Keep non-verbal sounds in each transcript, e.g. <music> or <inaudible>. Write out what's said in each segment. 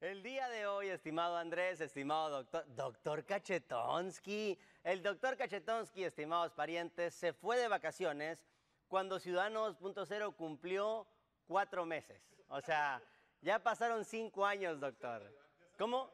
El día de hoy, estimado Andrés, estimado doctor, doctor Cachetonsky, el doctor Cachetonsky, estimados parientes, se fue de vacaciones cuando Ciudadanos.0 cumplió cuatro meses. O sea, ya pasaron cinco años, doctor. ¿Cómo?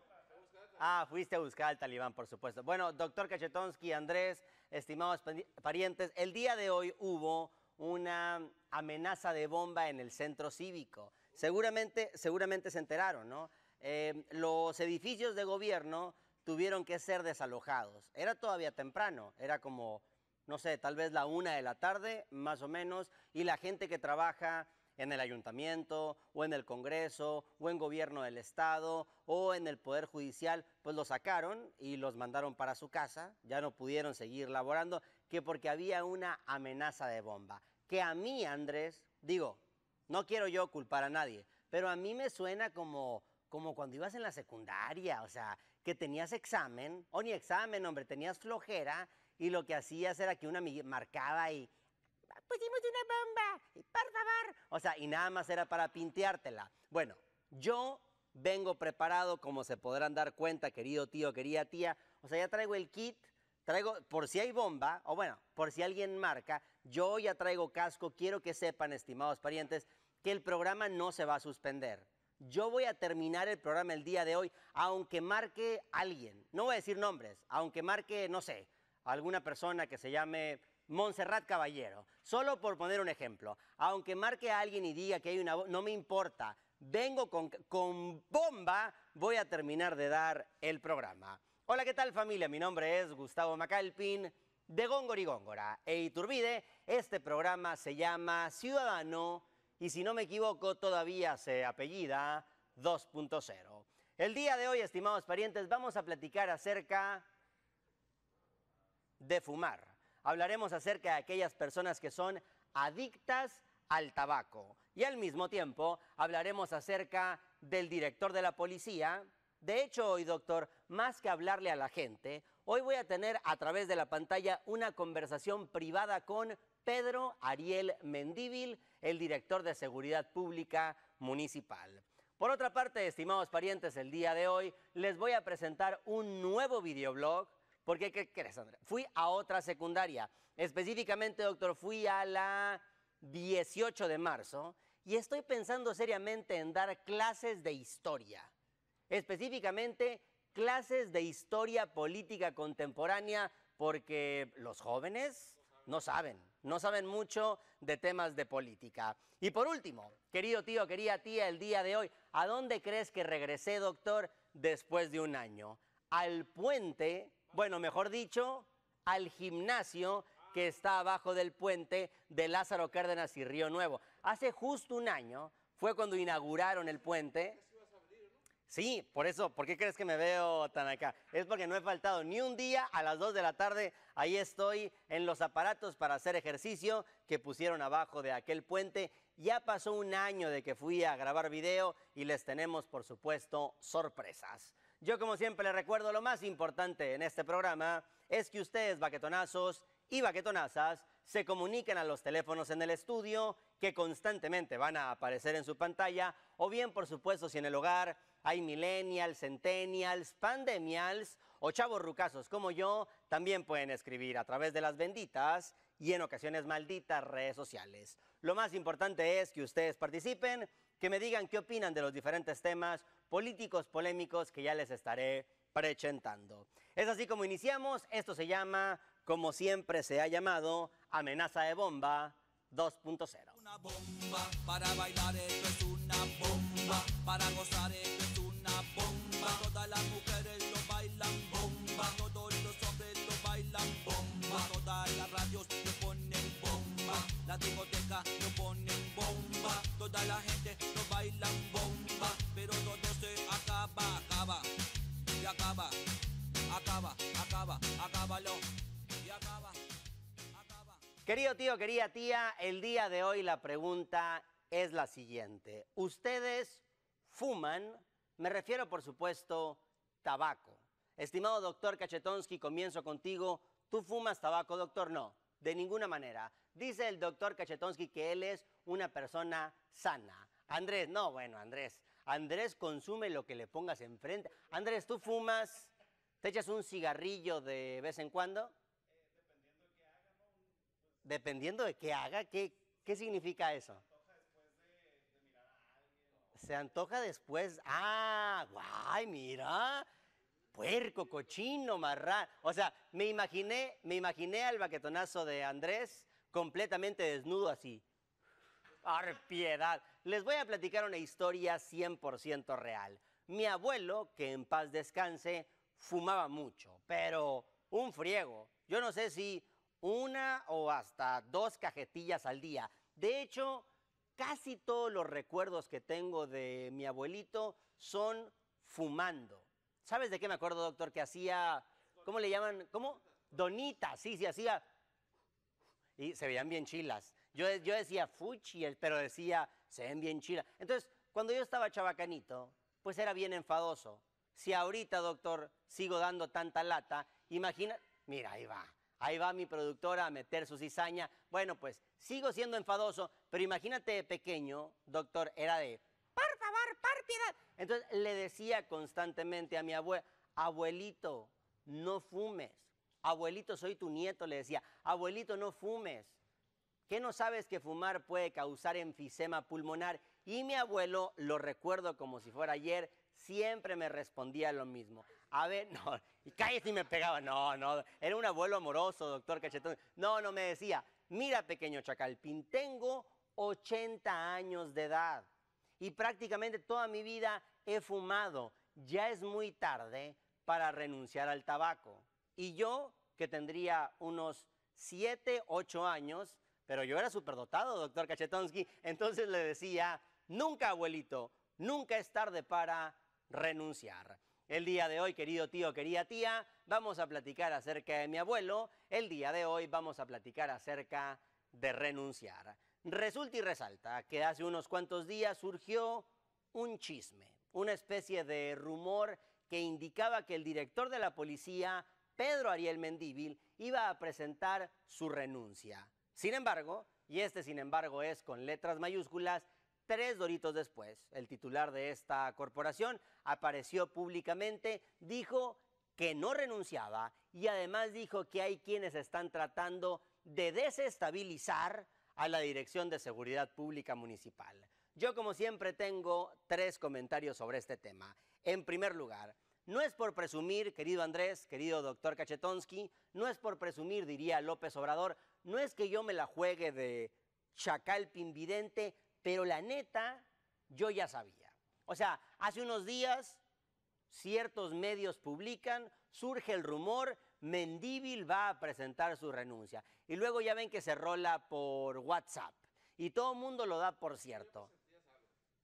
Ah, fuiste a buscar al talibán, por supuesto. Bueno, doctor Cachetonsky, Andrés, estimados parientes, el día de hoy hubo una amenaza de bomba en el centro cívico. Seguramente, seguramente se enteraron, ¿no? Eh, los edificios de gobierno tuvieron que ser desalojados. Era todavía temprano, era como, no sé, tal vez la una de la tarde, más o menos, y la gente que trabaja en el ayuntamiento o en el Congreso o en gobierno del Estado o en el Poder Judicial, pues los sacaron y los mandaron para su casa, ya no pudieron seguir laborando, que porque había una amenaza de bomba. Que a mí, Andrés, digo, no quiero yo culpar a nadie, pero a mí me suena como, como cuando ibas en la secundaria, o sea, que tenías examen, o ni examen, hombre, tenías flojera y lo que hacías era que una marcaba y pusimos una bomba, por favor. O sea, y nada más era para pinteártela. Bueno, yo vengo preparado, como se podrán dar cuenta, querido tío, querida tía. O sea, ya traigo el kit, traigo, por si hay bomba, o bueno, por si alguien marca, yo ya traigo casco. Quiero que sepan, estimados parientes, que el programa no se va a suspender. Yo voy a terminar el programa el día de hoy, aunque marque alguien, no voy a decir nombres, aunque marque, no sé, alguna persona que se llame Montserrat Caballero. Solo por poner un ejemplo. Aunque marque a alguien y diga que hay una... No me importa. Vengo con, con bomba, voy a terminar de dar el programa. Hola, ¿qué tal familia? Mi nombre es Gustavo Macalpin de Góngora y Góngora e Iturbide. Este programa se llama Ciudadano y si no me equivoco todavía se apellida 2.0. El día de hoy, estimados parientes, vamos a platicar acerca de fumar hablaremos acerca de aquellas personas que son adictas al tabaco. Y al mismo tiempo hablaremos acerca del director de la policía. De hecho, hoy, doctor, más que hablarle a la gente, hoy voy a tener a través de la pantalla una conversación privada con Pedro Ariel Mendíbil, el director de Seguridad Pública Municipal. Por otra parte, estimados parientes, el día de hoy les voy a presentar un nuevo videoblog porque, ¿qué crees, Andrea? Fui a otra secundaria. Específicamente, doctor, fui a la 18 de marzo y estoy pensando seriamente en dar clases de historia. Específicamente, clases de historia política contemporánea, porque los jóvenes no saben, no saben mucho de temas de política. Y por último, querido tío, querida tía, el día de hoy, ¿a dónde crees que regresé, doctor, después de un año? Al puente bueno, mejor dicho, al gimnasio que está abajo del puente de Lázaro Cárdenas y Río Nuevo. Hace justo un año fue cuando inauguraron el puente. Sí, por eso, ¿por qué crees que me veo tan acá? Es porque no he faltado ni un día a las 2 de la tarde. Ahí estoy en los aparatos para hacer ejercicio que pusieron abajo de aquel puente. Ya pasó un año de que fui a grabar video y les tenemos, por supuesto, sorpresas. Yo como siempre les recuerdo lo más importante en este programa es que ustedes, baquetonazos y baquetonazas, se comuniquen a los teléfonos en el estudio que constantemente van a aparecer en su pantalla o bien por supuesto si en el hogar hay millennials, centennials, pandemials o chavos rucasos como yo, también pueden escribir a través de las benditas y en ocasiones malditas redes sociales. Lo más importante es que ustedes participen, que me digan qué opinan de los diferentes temas políticos polémicos que ya les estaré presentando. Es así como iniciamos, esto se llama, como siempre se ha llamado, amenaza de bomba 2.0. Una bomba. Para bailar, esto es una bomba, para gozar, esto es una bomba, todas las mujeres lo bailan bomba, todos los hombres lo bailan bomba, todas las radios lo ponen bomba, la discoteca lo ponen bomba, toda la gente lo bailan bomba, pero todo se acaba, acaba, y acaba, acaba, acaba, acábalo. Querido tío, querida tía, el día de hoy la pregunta es la siguiente. ¿Ustedes fuman? Me refiero, por supuesto, tabaco. Estimado doctor Kachetonsky, comienzo contigo. ¿Tú fumas tabaco, doctor? No, de ninguna manera. Dice el doctor Kachetonsky que él es una persona sana. Andrés, no, bueno, Andrés, Andrés consume lo que le pongas enfrente. Andrés, ¿tú fumas? ¿Te echas un cigarrillo de vez en cuando? Dependiendo de qué haga, ¿qué, qué significa eso? Se antoja después. Ah, guay, mira. Puerco, cochino, marrán. O sea, me imaginé, me imaginé al baquetonazo de Andrés completamente desnudo así. piedad! Les voy a platicar una historia 100% real. Mi abuelo, que en paz descanse, fumaba mucho, pero un friego. Yo no sé si una o hasta dos cajetillas al día. De hecho, casi todos los recuerdos que tengo de mi abuelito son fumando. ¿Sabes de qué me acuerdo, doctor? Que hacía, ¿cómo le llaman? ¿Cómo? Donita, sí, sí, hacía. Y se veían bien chilas. Yo, yo decía fuchi, pero decía, se ven bien chilas. Entonces, cuando yo estaba chabacanito, pues era bien enfadoso. Si ahorita, doctor, sigo dando tanta lata, imagina, mira, ahí va. Ahí va mi productora a meter su cizaña. Bueno, pues sigo siendo enfadoso, pero imagínate pequeño, doctor, era de, por favor, par piedad. Entonces le decía constantemente a mi abuelo, abuelito, no fumes. Abuelito, soy tu nieto, le decía, abuelito, no fumes. ¿Qué no sabes que fumar puede causar enfisema pulmonar? Y mi abuelo, lo recuerdo como si fuera ayer, siempre me respondía lo mismo. A ver, <laughs> no, y cállate y me pegaba. No, no, era un abuelo amoroso, doctor Cachetón. No, no, me decía, mira pequeño Chacalpín, tengo 80 años de edad y prácticamente toda mi vida he fumado. Ya es muy tarde para renunciar al tabaco. Y yo, que tendría unos 7, 8 años, pero yo era superdotado, doctor Kachetonsky, entonces le decía, nunca, abuelito, nunca es tarde para renunciar. El día de hoy, querido tío, querida tía, vamos a platicar acerca de mi abuelo. El día de hoy vamos a platicar acerca de renunciar. Resulta y resalta que hace unos cuantos días surgió un chisme, una especie de rumor que indicaba que el director de la policía, Pedro Ariel Mendívil, iba a presentar su renuncia. Sin embargo, y este sin embargo es con letras mayúsculas, tres doritos después, el titular de esta corporación apareció públicamente, dijo que no renunciaba y además dijo que hay quienes están tratando de desestabilizar a la Dirección de Seguridad Pública Municipal. Yo, como siempre, tengo tres comentarios sobre este tema. En primer lugar, no es por presumir, querido Andrés, querido doctor Kachetonsky, no es por presumir, diría López Obrador, no es que yo me la juegue de chacal pinvidente, pero la neta, yo ya sabía. O sea, hace unos días ciertos medios publican, surge el rumor, Mendívil va a presentar su renuncia. Y luego ya ven que se rola por WhatsApp. Y todo el mundo lo da por cierto.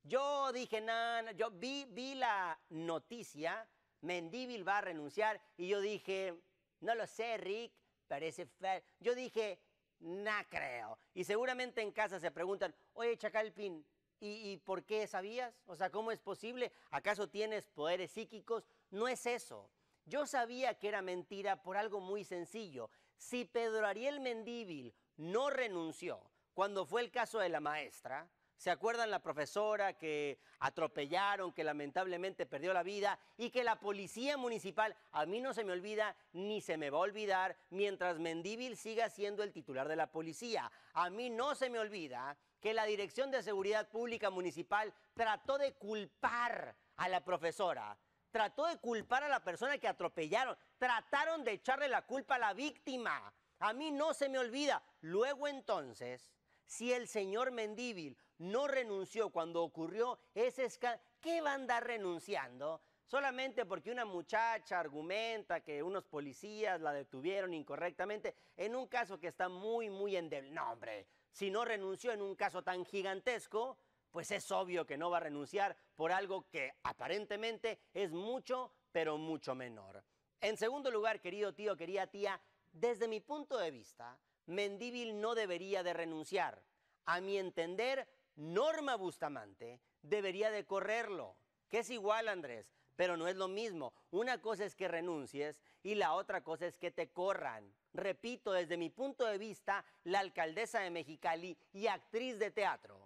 Yo dije, nada, yo vi, vi la noticia, Mendívil va a renunciar, y yo dije, no lo sé, Rick, parece feo. Yo dije, no creo. Y seguramente en casa se preguntan, oye, Chacalpin, ¿y, ¿y por qué sabías? O sea, ¿cómo es posible? ¿Acaso tienes poderes psíquicos? No es eso. Yo sabía que era mentira por algo muy sencillo. Si Pedro Ariel Mendíbil no renunció cuando fue el caso de la maestra, ¿Se acuerdan la profesora que atropellaron, que lamentablemente perdió la vida y que la policía municipal, a mí no se me olvida ni se me va a olvidar mientras Mendíbil siga siendo el titular de la policía? A mí no se me olvida que la Dirección de Seguridad Pública Municipal trató de culpar a la profesora trató de culpar a la persona que atropellaron, trataron de echarle la culpa a la víctima. A mí no se me olvida. Luego entonces, si el señor Mendíbil no renunció cuando ocurrió ese escándalo, ¿qué va a andar renunciando? Solamente porque una muchacha argumenta que unos policías la detuvieron incorrectamente en un caso que está muy, muy endeble. No, hombre, si no renunció en un caso tan gigantesco, pues es obvio que no va a renunciar por algo que aparentemente es mucho, pero mucho menor. En segundo lugar, querido tío, querida tía, desde mi punto de vista, Mendíbil no debería de renunciar. A mi entender, Norma Bustamante debería de correrlo, que es igual, Andrés, pero no es lo mismo. Una cosa es que renuncies y la otra cosa es que te corran. Repito, desde mi punto de vista, la alcaldesa de Mexicali y actriz de teatro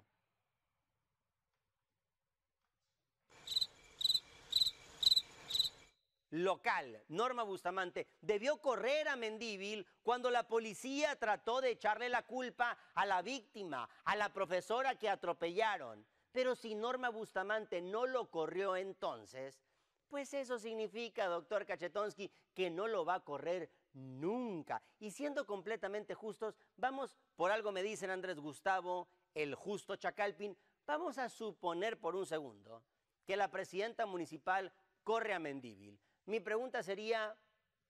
local, Norma Bustamante, debió correr a Mendívil cuando la policía trató de echarle la culpa a la víctima, a la profesora que atropellaron. Pero si Norma Bustamante no lo corrió entonces, pues eso significa, doctor Kachetonsky, que no lo va a correr nunca. Y siendo completamente justos, vamos, por algo me dicen Andrés Gustavo, el justo Chacalpin, vamos a suponer por un segundo que la presidenta municipal corre a Mendívil. Mi pregunta sería,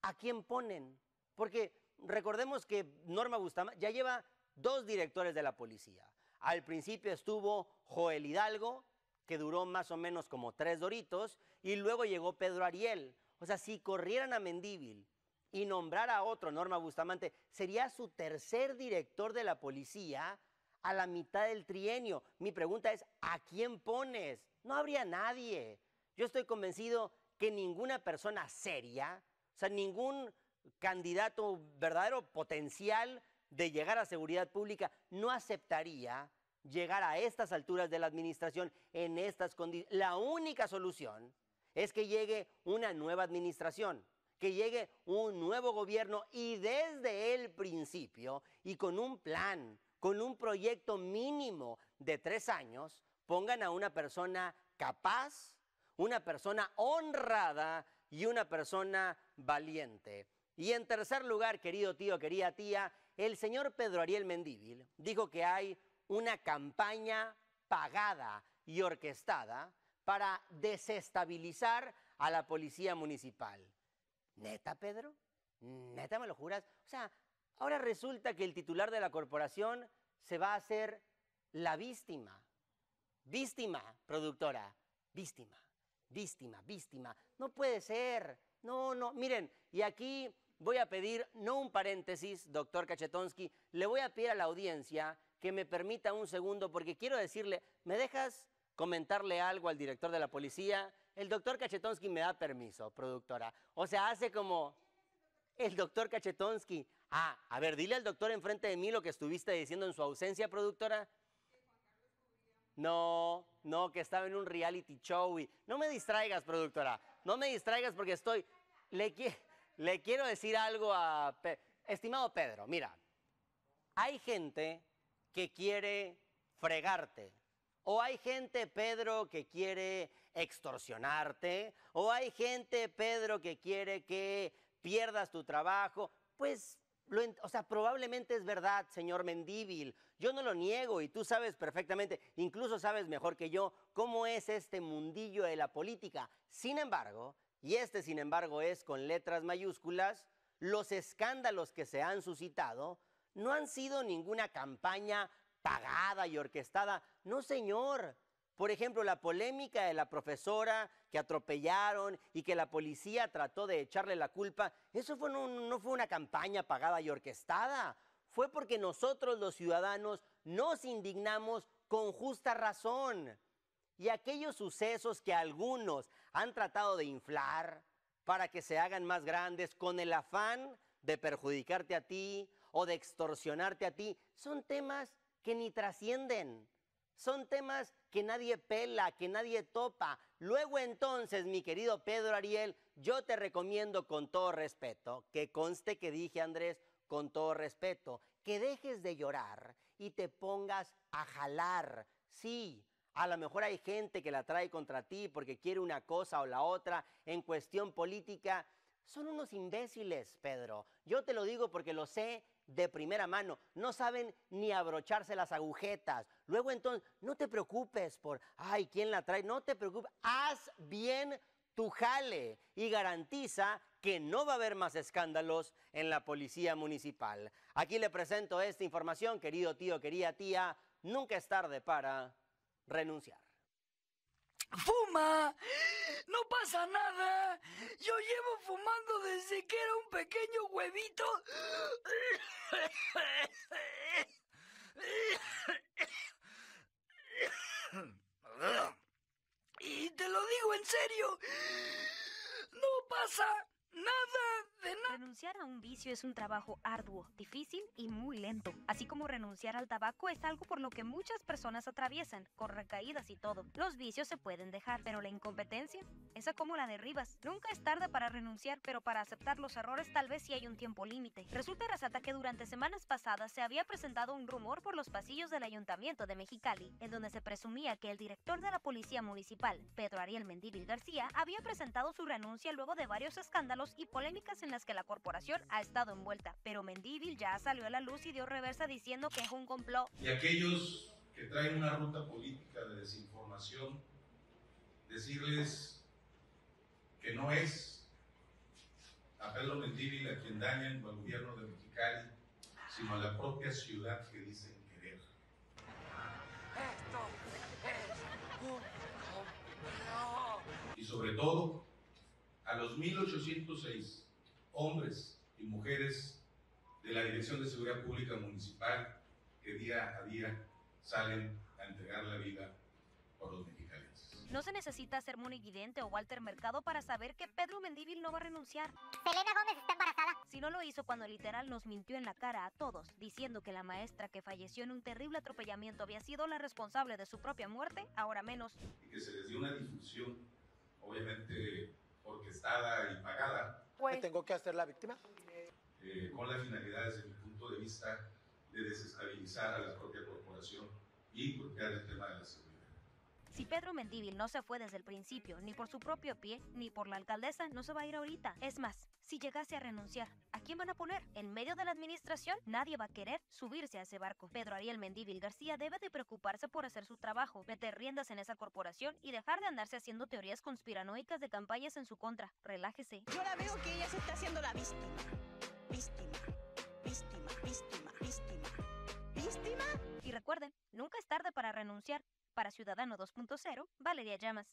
¿a quién ponen? Porque recordemos que Norma Bustamante ya lleva dos directores de la policía. Al principio estuvo Joel Hidalgo, que duró más o menos como tres doritos, y luego llegó Pedro Ariel. O sea, si corrieran a Mendívil y nombrara a otro, Norma Bustamante, sería su tercer director de la policía a la mitad del trienio. Mi pregunta es, ¿a quién pones? No habría nadie. Yo estoy convencido que ninguna persona seria, o sea, ningún candidato verdadero potencial de llegar a seguridad pública no aceptaría llegar a estas alturas de la administración en estas condiciones. La única solución es que llegue una nueva administración, que llegue un nuevo gobierno y desde el principio y con un plan, con un proyecto mínimo de tres años, pongan a una persona capaz, una persona honrada y una persona valiente. Y en tercer lugar, querido tío, querida tía, el señor Pedro Ariel Mendívil dijo que hay una campaña pagada y orquestada para desestabilizar a la policía municipal. ¿Neta, Pedro? ¿Neta me lo juras? O sea, ahora resulta que el titular de la corporación se va a hacer la víctima. Víctima, productora, víctima víctima, víctima. No puede ser. No, no. Miren, y aquí voy a pedir, no un paréntesis, doctor Kachetonsky, le voy a pedir a la audiencia que me permita un segundo porque quiero decirle, ¿me dejas comentarle algo al director de la policía? El doctor Kachetonsky me da permiso, productora. O sea, hace como el doctor Kachetonsky. Ah, a ver, dile al doctor enfrente de mí lo que estuviste diciendo en su ausencia, productora. No, no, que estaba en un reality show y no me distraigas, productora. No me distraigas porque estoy. Le, quiero decir algo a. Estimado Pedro, mira, hay gente que quiere fregarte. O hay gente, Pedro, que quiere extorsionarte. O hay gente, Pedro, que quiere que pierdas tu trabajo. Pues o sea, probablemente es verdad, señor Mendíbil. Yo no lo niego y tú sabes perfectamente, incluso sabes mejor que yo, cómo es este mundillo de la política. Sin embargo, y este sin embargo es con letras mayúsculas, los escándalos que se han suscitado no han sido ninguna campaña pagada y orquestada. No, señor. Por ejemplo, la polémica de la profesora que atropellaron y que la policía trató de echarle la culpa, eso no, fue una campaña pagada y orquestada. Fue porque nosotros los ciudadanos nos indignamos con justa razón. Y aquellos sucesos que algunos han tratado de inflar para que se hagan más grandes con el afán de perjudicarte a ti o de extorsionarte a ti, son temas que ni trascienden. Son temas que nadie pela, que nadie topa. Luego entonces, mi querido Pedro Ariel, yo te recomiendo con todo respeto, que conste que dije Andrés, con todo respeto, que dejes de llorar y te pongas a jalar. Sí, a lo mejor hay gente que la trae contra ti porque quiere una cosa o la otra en cuestión política. Son unos imbéciles, Pedro. Yo te lo digo porque lo sé de primera mano, no saben ni abrocharse las agujetas. Luego entonces, no te preocupes por, ay, ¿quién la trae? No te preocupes, haz bien tu jale y garantiza que no va a haber más escándalos en la policía municipal. Aquí le presento esta información, querido tío, querida tía, nunca es tarde para renunciar. ¡Fuma! No pasa nada. Yo llevo fumando desde que era un pequeño huevito. Y te lo digo en serio. No pasa nada de nada. Renunciar a un vicio es un trabajo arduo, difícil y muy lento. Así como renunciar al tabaco es algo por lo que muchas personas atraviesan, con recaídas y todo. Los vicios se pueden dejar, pero la incompetencia, esa como la derribas. Nunca es tarde para renunciar, pero para aceptar los errores tal vez sí hay un tiempo límite. Resulta resalta que durante semanas pasadas se había presentado un rumor por los pasillos del Ayuntamiento de Mexicali, en donde se presumía que el director de la Policía Municipal, Pedro Ariel Mendívil García, había presentado su renuncia luego de varios escándalos y polémicas en las que la corporación ha estado envuelta. Pero Mendívil ya salió a la luz y dio reversa diciendo que es un complot. Y aquellos que traen una ruta política de desinformación, decirles que no es a Pedro Mendívil a quien dañan o al gobierno de Mexicali, sino a la propia ciudad que dicen querer. Y sobre todo, a los 1.806 hombres y mujeres de la Dirección de Seguridad Pública Municipal que día a día salen a entregar la vida por los mexicanos. No se necesita ser Moni Guidente o Walter Mercado para saber que Pedro Mendívil no va a renunciar. Selena Gómez está embarazada. Si no lo hizo cuando literal nos mintió en la cara a todos, diciendo que la maestra que falleció en un terrible atropellamiento había sido la responsable de su propia muerte, ahora menos. Y que se les dio una difusión, obviamente orquestada y pagada, ¿Me tengo que hacer la víctima? eh, con la finalidad, desde mi punto de vista, de desestabilizar a la propia corporación y bloquear el tema de la seguridad. Si Pedro Mendívil no se fue desde el principio, ni por su propio pie, ni por la alcaldesa, no se va a ir ahorita. Es más, si llegase a renunciar, ¿a quién van a poner? ¿En medio de la administración? Nadie va a querer subirse a ese barco. Pedro Ariel Mendívil García debe de preocuparse por hacer su trabajo, meter riendas en esa corporación y dejar de andarse haciendo teorías conspiranoicas de campañas en su contra. Relájese. Yo la veo que ella se está haciendo la víctima. Víctima. Víctima. Víctima. Víctima. Víctima. Y recuerden, nunca es tarde para renunciar. Para Ciudadano 2.0, Valeria Llamas.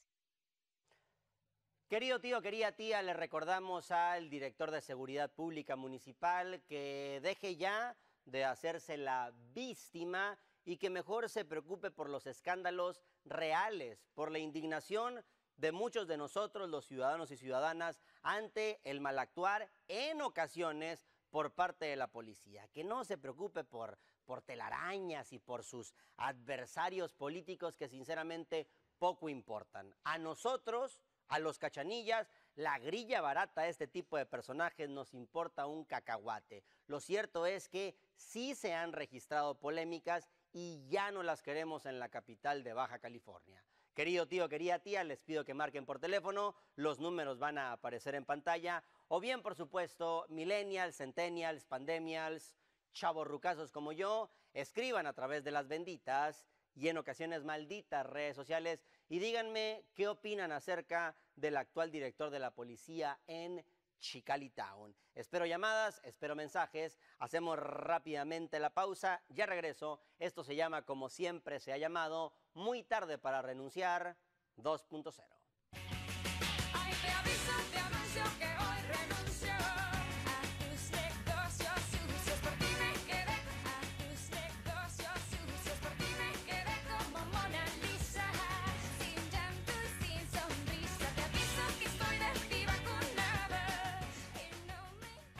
Querido tío, querida tía, le recordamos al director de Seguridad Pública Municipal que deje ya de hacerse la víctima y que mejor se preocupe por los escándalos reales, por la indignación de muchos de nosotros, los ciudadanos y ciudadanas, ante el mal actuar en ocasiones por parte de la policía. Que no se preocupe por, por telarañas y por sus adversarios políticos que sinceramente poco importan. A nosotros, a los cachanillas, la grilla barata de este tipo de personajes nos importa un cacahuate. Lo cierto es que sí se han registrado polémicas y ya no las queremos en la capital de Baja California. Querido tío, querida tía, les pido que marquen por teléfono, los números van a aparecer en pantalla, o bien, por supuesto, millennials, centennials, pandemials, chavos rucazos como yo, escriban a través de las benditas y en ocasiones malditas redes sociales y díganme qué opinan acerca del actual director de la policía en Chicali Town. Espero llamadas, espero mensajes, hacemos rápidamente la pausa, ya regreso. Esto se llama, como siempre se ha llamado, Muy tarde para renunciar 2.0.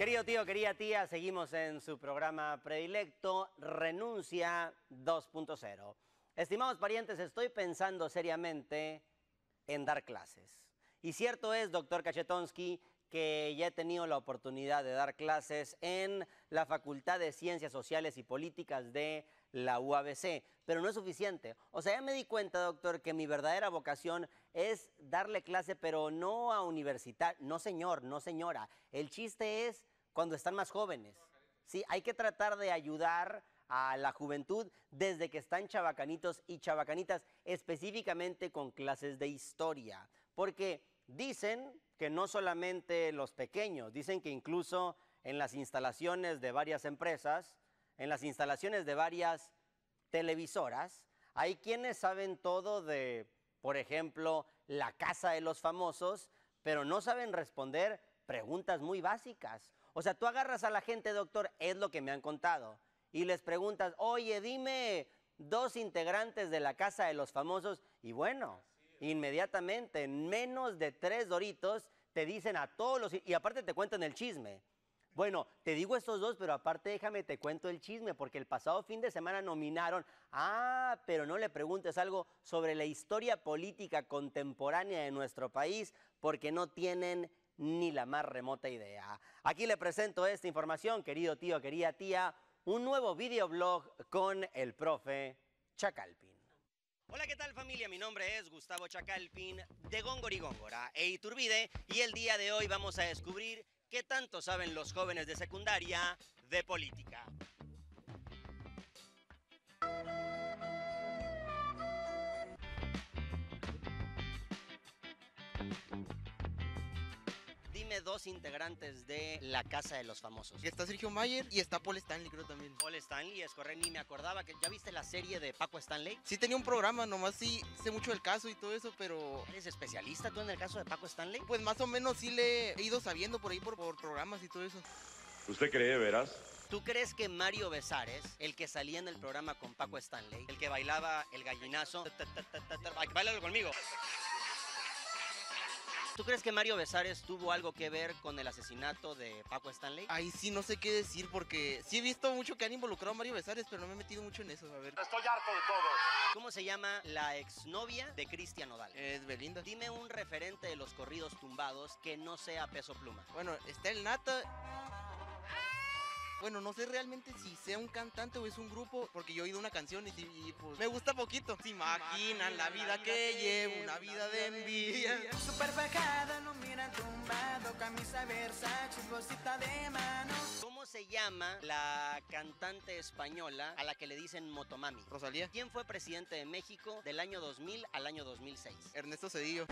Querido tío, querida tía, seguimos en su programa predilecto, Renuncia 2.0. Estimados parientes, estoy pensando seriamente en dar clases. Y cierto es, doctor Kachetonsky, que ya he tenido la oportunidad de dar clases en la Facultad de Ciencias Sociales y Políticas de la UABC, pero no es suficiente. O sea, ya me di cuenta, doctor, que mi verdadera vocación es darle clase, pero no a universidad, no señor, no señora. El chiste es cuando están más jóvenes. Sí, hay que tratar de ayudar a la juventud desde que están chabacanitos y chabacanitas, específicamente con clases de historia. Porque dicen que no solamente los pequeños, dicen que incluso en las instalaciones de varias empresas, en las instalaciones de varias televisoras, hay quienes saben todo de, por ejemplo, la casa de los famosos, pero no saben responder preguntas muy básicas. O sea, tú agarras a la gente, doctor, es lo que me han contado, y les preguntas, oye, dime dos integrantes de la casa de los famosos, y bueno, inmediatamente, en menos de tres doritos, te dicen a todos los... Y aparte te cuentan el chisme. Bueno, te digo estos dos, pero aparte déjame te cuento el chisme, porque el pasado fin de semana nominaron... Ah, pero no le preguntes algo sobre la historia política contemporánea de nuestro país, porque no tienen ni la más remota idea. Aquí le presento esta información, querido tío, querida tía, un nuevo videoblog con el profe Chacalpin. Hola, ¿qué tal familia? Mi nombre es Gustavo Chacalpin de Góngora e Iturbide y el día de hoy vamos a descubrir qué tanto saben los jóvenes de secundaria de política. Dime dos integrantes de la Casa de los Famosos. Y está Sergio Mayer y está Paul Stanley, creo también. Paul Stanley, es correcto, ni me acordaba que ya viste la serie de Paco Stanley. Sí tenía un programa, nomás sí sé mucho del caso y todo eso, pero ¿Eres especialista tú en el caso de Paco Stanley? pues más o menos sí le he ido sabiendo por ahí por, por programas y todo eso. ¿Usted cree, verás? ¿Tú crees que Mario Besares, el que salía en el programa con Paco Stanley, el que bailaba el gallinazo, ta, ta, ta, ta, ta, ay, bailalo conmigo. ¿Tú crees que Mario Besares tuvo algo que ver con el asesinato de Paco Stanley? Ahí sí no sé qué decir porque sí he visto mucho que han involucrado a Mario Besares, pero no me he metido mucho en eso. A ver. Estoy harto de todo. ¿Cómo se llama la exnovia de Cristian Nodal? Es Belinda. Dime un referente de los corridos tumbados que no sea peso pluma. Bueno, está el Nata. Bueno, no sé realmente si sea un cantante o es un grupo, porque yo he oído una canción y, pues me gusta poquito. Se imaginan la vida que llevo, una vida de envidia. Super bajada, no miran tumbado, camisa Versace, bolsita de mano. ¿Cómo se llama la cantante española a la que le dicen Motomami? Rosalía. ¿Quién fue presidente de México del año 2000 al año 2006? Ernesto Cedillo.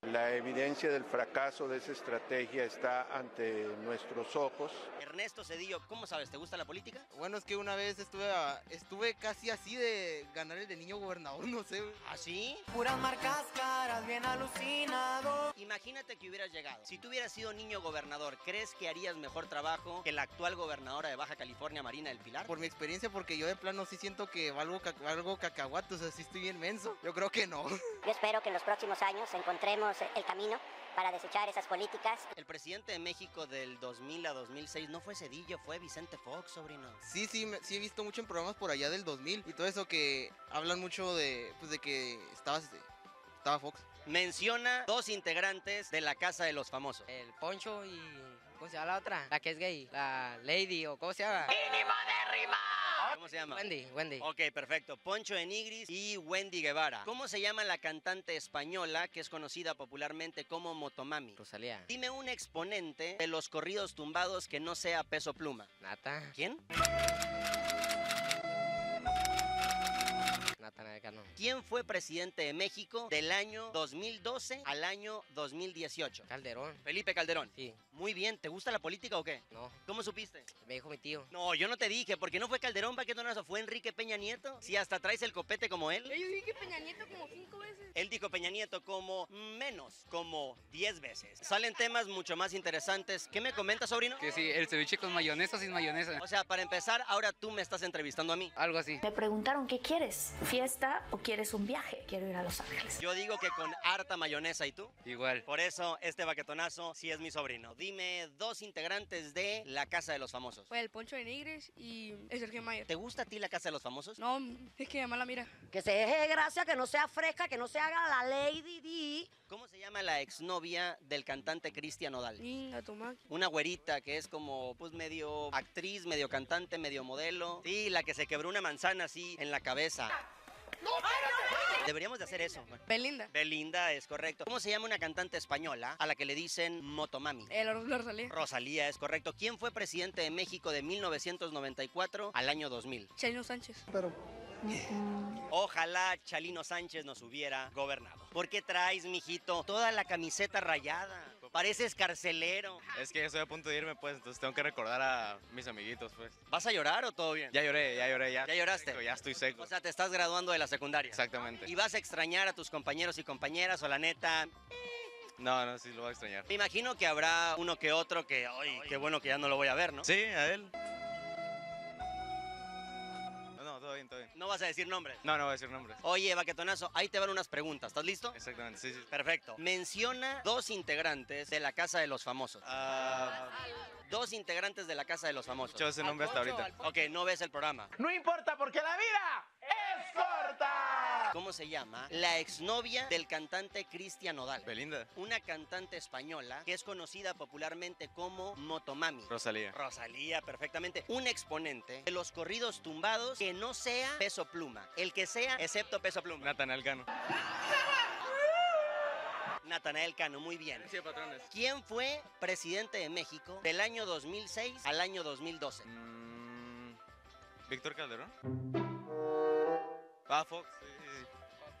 La evidencia del fracaso de esa estrategia está ante nuestros ojos. Ernesto Cedillo, ¿cómo sabes? ¿Te gusta la política? Bueno, es que una vez estuve, a- estuve casi así de ganar el de niño gobernador, <laughs> no sé. ¿Ah, sí? Puras marcas caras, bien alucinado. Imagínate que hubieras llegado. Si tú hubieras sido niño gobernador, ¿crees que harías mejor trabajo que la actual gobernadora de Baja California, Marina del Pilar? Por mi experiencia, porque yo de plano sí siento que valgo, valgo cacahuate, o sea, sí estoy inmenso. Yo creo que no. Yo espero que en los próximos años encontremos el camino para desechar esas políticas. El presidente de México del 2000 a 2006 no fue Cedillo, fue Vicente Fox, sobrino. Sí, sí, sí he visto mucho en programas por allá del 2000 y todo eso que hablan mucho de, pues, de que estaba, estaba Fox. Menciona dos integrantes de la Casa de los Famosos. El Poncho y. ¿Cómo se llama la otra? La que es gay. La Lady o ¿cómo se llama? ¿Cómo se llama? Wendy, Wendy. Ok, perfecto. Poncho Enigris y Wendy Guevara. ¿Cómo se llama la cantante española que es conocida popularmente como Motomami? Rosalía. Dime un exponente de los corridos tumbados que no sea peso pluma. Nata. ¿Quién? ¿Quién fue presidente de México del año 2012 al año 2018? Calderón. Felipe Calderón. Sí. Muy bien, ¿te gusta la política o qué? No. ¿Cómo supiste? Me dijo mi tío. No, yo no te dije, porque no fue Calderón, ¿para qué eso? ¿Fue Enrique Peña Nieto? Si hasta traes el copete como él. Yo dije Peña Nieto como cinco veces. Él dijo Peña Nieto como menos, como 10 veces. Salen temas mucho más interesantes. ¿Qué me comentas, sobrino? Que sí, el ceviche con mayonesa o sin mayonesa. O sea, para empezar, ahora tú me estás entrevistando a mí. Algo así. Me preguntaron, ¿qué quieres? ¿Fiesta o quieres un viaje? Quiero ir a Los Ángeles. Yo digo que con harta mayonesa, ¿y tú? Igual. Por eso, este baquetonazo sí es mi sobrino. Dime dos integrantes de la Casa de los Famosos. Fue el Poncho de Nigres y el Sergio Mayer. ¿Te gusta a ti la Casa de los Famosos? No, es que además la mira. Que se deje gracia, que no sea fresca, que no se haga la Lady Di. ¿Cómo se llama la exnovia del cantante Cristian Nodal? Linda, Tomás. Una güerita que es como, pues, medio actriz, medio cantante, medio modelo. Sí, la que se quebró una manzana así en la cabeza. Deberíamos de hacer eso. Belinda. Belinda es correcto. ¿Cómo se llama una cantante española a la que le dicen Motomami? El Rosalía. Rosalía es correcto. ¿Quién fue presidente de México de 1994 al año 2000? Chalino Sánchez. Pero. <laughs> Ojalá Chalino Sánchez nos hubiera gobernado. ¿Por qué traes, mijito, toda la camiseta rayada? Pareces carcelero. Es que estoy a punto de irme, pues, entonces tengo que recordar a mis amiguitos, pues. ¿Vas a llorar o todo bien? Ya lloré, ya lloré, ya. ¿Ya lloraste? Seco, ya estoy seco. O sea, te estás graduando de la secundaria. Exactamente. ¿Y vas a extrañar a tus compañeros y compañeras o la neta? No, no, sí lo voy a extrañar. Me imagino que habrá uno que otro que, ay, qué bueno que ya no lo voy a ver, ¿no? Sí, a él. No, no, todo bien. bien, todo bien. No vas a decir nombres. No, no voy a decir nombres. Oye, Baquetonazo, ahí te van unas preguntas. ¿Estás listo? Exactamente, sí, sí. Perfecto. Menciona dos integrantes de la Casa de los Famosos. Ah, Dos integrantes de la Casa de los Famosos. Escuchado ese nombre hasta ahorita. Ok, no ves el programa. No importa porque la vida es corta. ¿Cómo se llama? La exnovia del cantante Cristian Nodal. Belinda. Una cantante española que es conocida popularmente como Motomami. Rosalía. Rosalía, perfectamente. Un exponente de los corridos tumbados que no sea peso pluma. El que sea, excepto peso pluma. Natanael Cano. Natanael Cano, muy bien. Sí, patrones. ¿Quién fue presidente de México del año 2006 al año 2012? Mm, Víctor Calderón. Ah, Fox. Sí, sí, sí.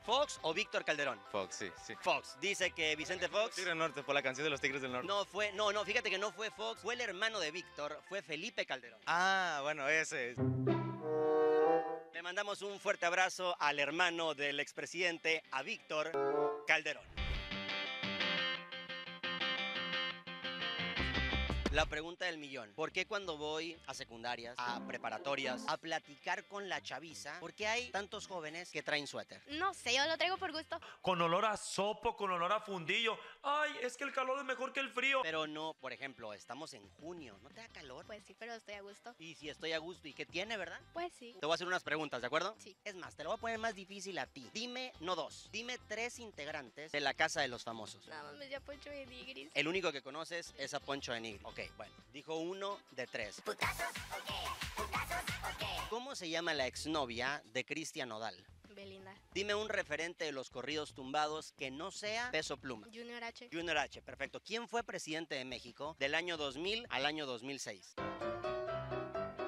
¿Fox o Víctor Calderón? Fox, sí, sí. Fox. Dice que Vicente Fox. Tigre Norte, por la canción de los Tigres del Norte. No fue, no, no, fíjate que no fue Fox, fue el hermano de Víctor, fue Felipe Calderón. Ah, bueno, ese es. Le mandamos un fuerte abrazo al hermano del expresidente, a Víctor Calderón. La pregunta del millón. ¿Por qué cuando voy a secundarias, a preparatorias, a platicar con la chaviza, por qué hay tantos jóvenes que traen suéter? No sé, yo lo traigo por gusto. Con olor a sopo, con olor a fundillo. Ay, es que el calor es mejor que el frío. Pero no, por ejemplo, estamos en junio, ¿no te da calor? Pues sí, pero estoy a gusto. Y si estoy a gusto, ¿y qué tiene, verdad? Pues sí. Te voy a hacer unas preguntas, ¿de acuerdo? Sí. Es más, te lo voy a poner más difícil a ti. Dime, no dos, dime tres integrantes de la Casa de los Famosos. Nada más me dio Poncho de Nigris. El único que conoces es a Poncho de Nigri. Ok, bueno, dijo uno de tres. ¿Cómo se llama la exnovia de Cristian Nodal? Belinda. Dime un referente de los corridos tumbados que no sea peso pluma. Junior H. Junior H, perfecto. ¿Quién fue presidente de México del año 2000 al año 2006?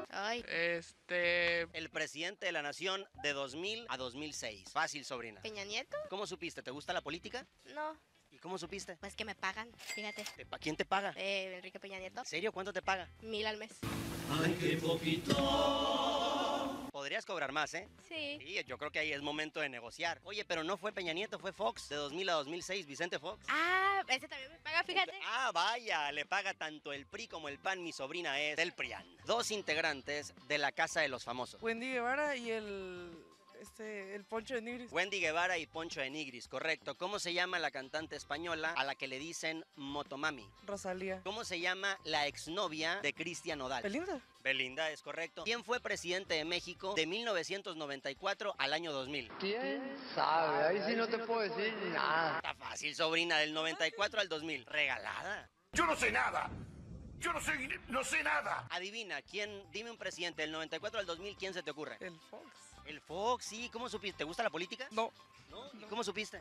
Ay. Este. El presidente de la nación de 2000 a 2006. Fácil, sobrina. ¿Peña Nieto? ¿Cómo supiste? ¿Te gusta la política? No. ¿Y cómo supiste? Pues que me pagan, fíjate. ¿Te pa- ¿Quién te paga? Eh, Enrique Peña Nieto. ¿En serio? ¿Cuánto te paga? Mil al mes. Ay, qué poquito. Podrías cobrar más, ¿eh? Sí. Sí, yo creo que ahí es momento de negociar. Oye, pero no fue Peña Nieto, fue Fox, de 2000 a 2006, Vicente Fox. Ah, ese también me paga, fíjate. <laughs> Ah, vaya, le paga tanto el PRI como el PAN. Mi sobrina es del PRIAN. Dos integrantes de la Casa de los Famosos. Wendy Guevara y el. Este. El Poncho de Nigris. Wendy Guevara y Poncho de Nigris, correcto. ¿Cómo se llama la cantante española a la que le dicen Motomami? Rosalía. ¿Cómo se llama la exnovia de Cristian Nodal? Belinda. Belinda, es correcto. ¿Quién fue presidente de México de 1994 al año 2000? ¿Quién sabe? Ahí sí no te puedo decir nada. Está fácil, sobrina, del 94 al 2000. Regalada. Yo no sé nada. Yo no sé, no sé nada. Adivina, ¿quién? Dime un presidente del 94 al 2000, ¿quién se te ocurre? El Fox. El Fox, sí. ¿Cómo supiste? ¿Te gusta la política? No. ¿No? ¿Y cómo supiste?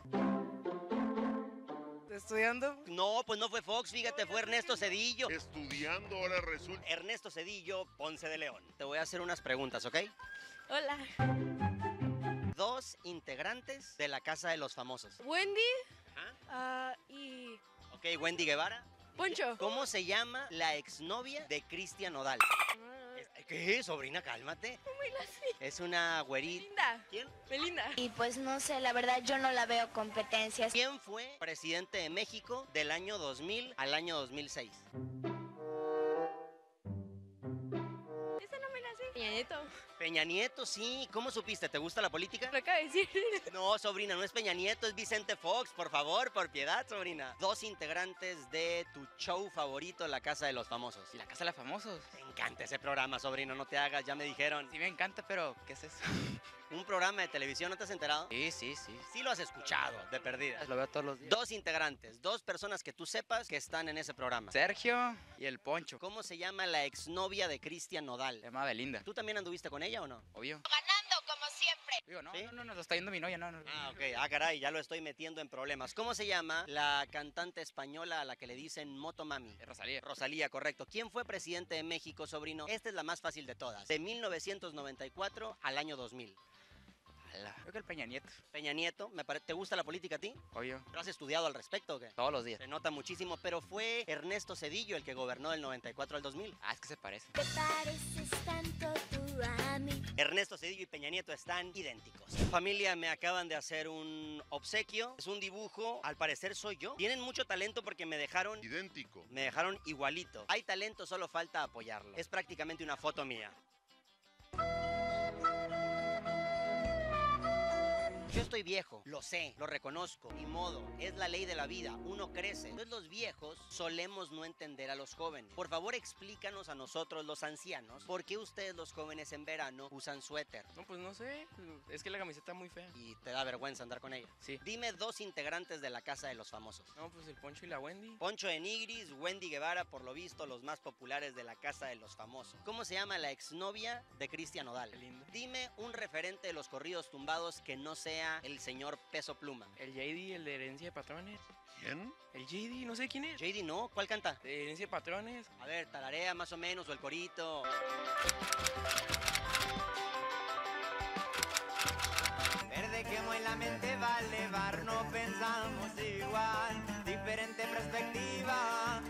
Estudiando. No, pues no fue Fox, fíjate, fue Ernesto Cedillo. Estudiando ahora resulta. Ernesto Cedillo, Ponce de León. Te voy a hacer unas preguntas, ¿ok? Hola. Dos integrantes de la Casa de los Famosos. Wendy. Ajá. ah, y. Ok, Wendy Guevara. Poncho. ¿Cómo se llama la exnovia de Cristian Nodal? ¿Qué, sobrina? Cálmate. Es una güerita. Belinda. ¿Quién? Belinda. Y pues no sé, la verdad yo no la veo competencias. ¿Quién fue presidente de México del año 2000 al año 2006? Peña Nieto, sí. ¿Cómo supiste? ¿Te gusta la política? Lo acaba de decir. <laughs> No, sobrina, no es Peña Nieto, es Vicente Fox. Por favor, por piedad, sobrina. Dos integrantes de tu show favorito, La Casa de los Famosos. La Casa de los Famosos. Te encanta ese programa, sobrino, no te hagas, ya me dijeron. Sí me encanta, pero ¿qué es eso? <laughs> ¿Un programa de televisión no te has enterado? Sí, sí, sí. Sí lo has escuchado, de perdida. Lo veo todos los días. Dos integrantes, dos personas que tú sepas que están en ese programa. Sergio y el Poncho. ¿Cómo se llama la exnovia de Cristian Nodal? Se llama Belinda. ¿Tú también anduviste con ella o no? Obvio. Ganando como siempre. Digo, no, ¿Sí? no, no, no, lo está yendo mi novia, no, no. Ah, ok. Ah, caray, ya lo estoy metiendo en problemas. ¿Cómo se llama la cantante española a la que le dicen Motomami? Rosalía. Rosalía, correcto. ¿Quién fue presidente de México, sobrino? Esta es la más fácil de todas. De 1994 al año 2000. Ala, Creo que el Peña Nieto. Peña Nieto, me pare- ¿te gusta la política a ti? Obvio. ¿Lo has estudiado al respecto o qué? Todos los días. Se nota muchísimo, pero fue Ernesto Cedillo el que gobernó del 94 al 2000. Ah, es que se parece. Te pareces tanto tú a mí. Ernesto Cedillo y Peña Nieto están idénticos. Familia, me acaban de hacer un obsequio. Es un dibujo. Al parecer soy yo. Tienen mucho talento porque me dejaron. Idéntico. Me dejaron igualito. Hay talento, solo falta apoyarlo. Es prácticamente una foto mía. Yo estoy viejo, lo sé, lo reconozco, ni modo, es la ley de la vida, uno crece. Entonces los viejos solemos no entender a los jóvenes. Por favor explícanos a nosotros los ancianos, ¿por qué ustedes los jóvenes en verano usan suéter? No, pues no sé. Es que la camiseta muy fea. Y te da vergüenza andar con ella. Sí. Dime dos integrantes de la Casa de los Famosos. No, pues el Poncho y la Wendy. Poncho de Nigris, Wendy Guevara, por lo visto, los más populares de la Casa de los Famosos. ¿Cómo se llama la exnovia de Cristian Nodal? Dime un referente de los corridos tumbados que no sea el señor Peso Pluma. El JD, el de herencia de patrones. ¿Quién? El JD, no sé quién es. JD no, ¿cuál canta? De herencia de patrones. A ver, tararea más o menos, o el corito. Verde quemo en la mente va a elevar, no pensamos igual, diferente perspectiva.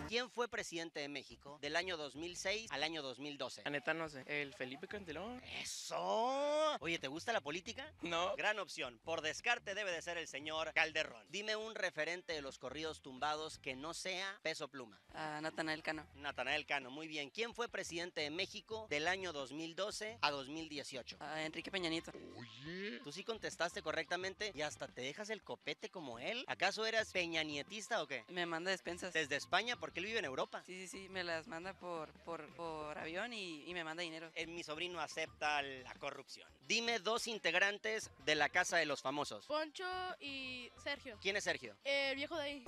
¿Quién fue presidente de México del año 2006 al año 2012? La neta no sé. El Felipe Cantelón. ¡Eso! Oye, ¿te gusta la política? No. Gran opción. Por descarte debe de ser el señor Calderón. Dime un referente de los corridos tumbados que no sea Peso Pluma. A Natanael Cano. Natanael Cano, muy bien. ¿Quién fue presidente de México del año 2012 a 2018? A Enrique Peña Nieto. Oye. ¿Tú sí contestaste correctamente y hasta te dejas el copete como él? ¿Acaso eras peñanietista o qué? Me manda despensas. Desde España, porque él vive en Europa. Sí, sí, sí, me las manda por, por, por avión y, y me manda dinero. Eh, mi sobrino acepta la corrupción. Dime dos integrantes de la Casa de los Famosos. Poncho y Sergio. ¿Quién es Sergio? El viejo de ahí.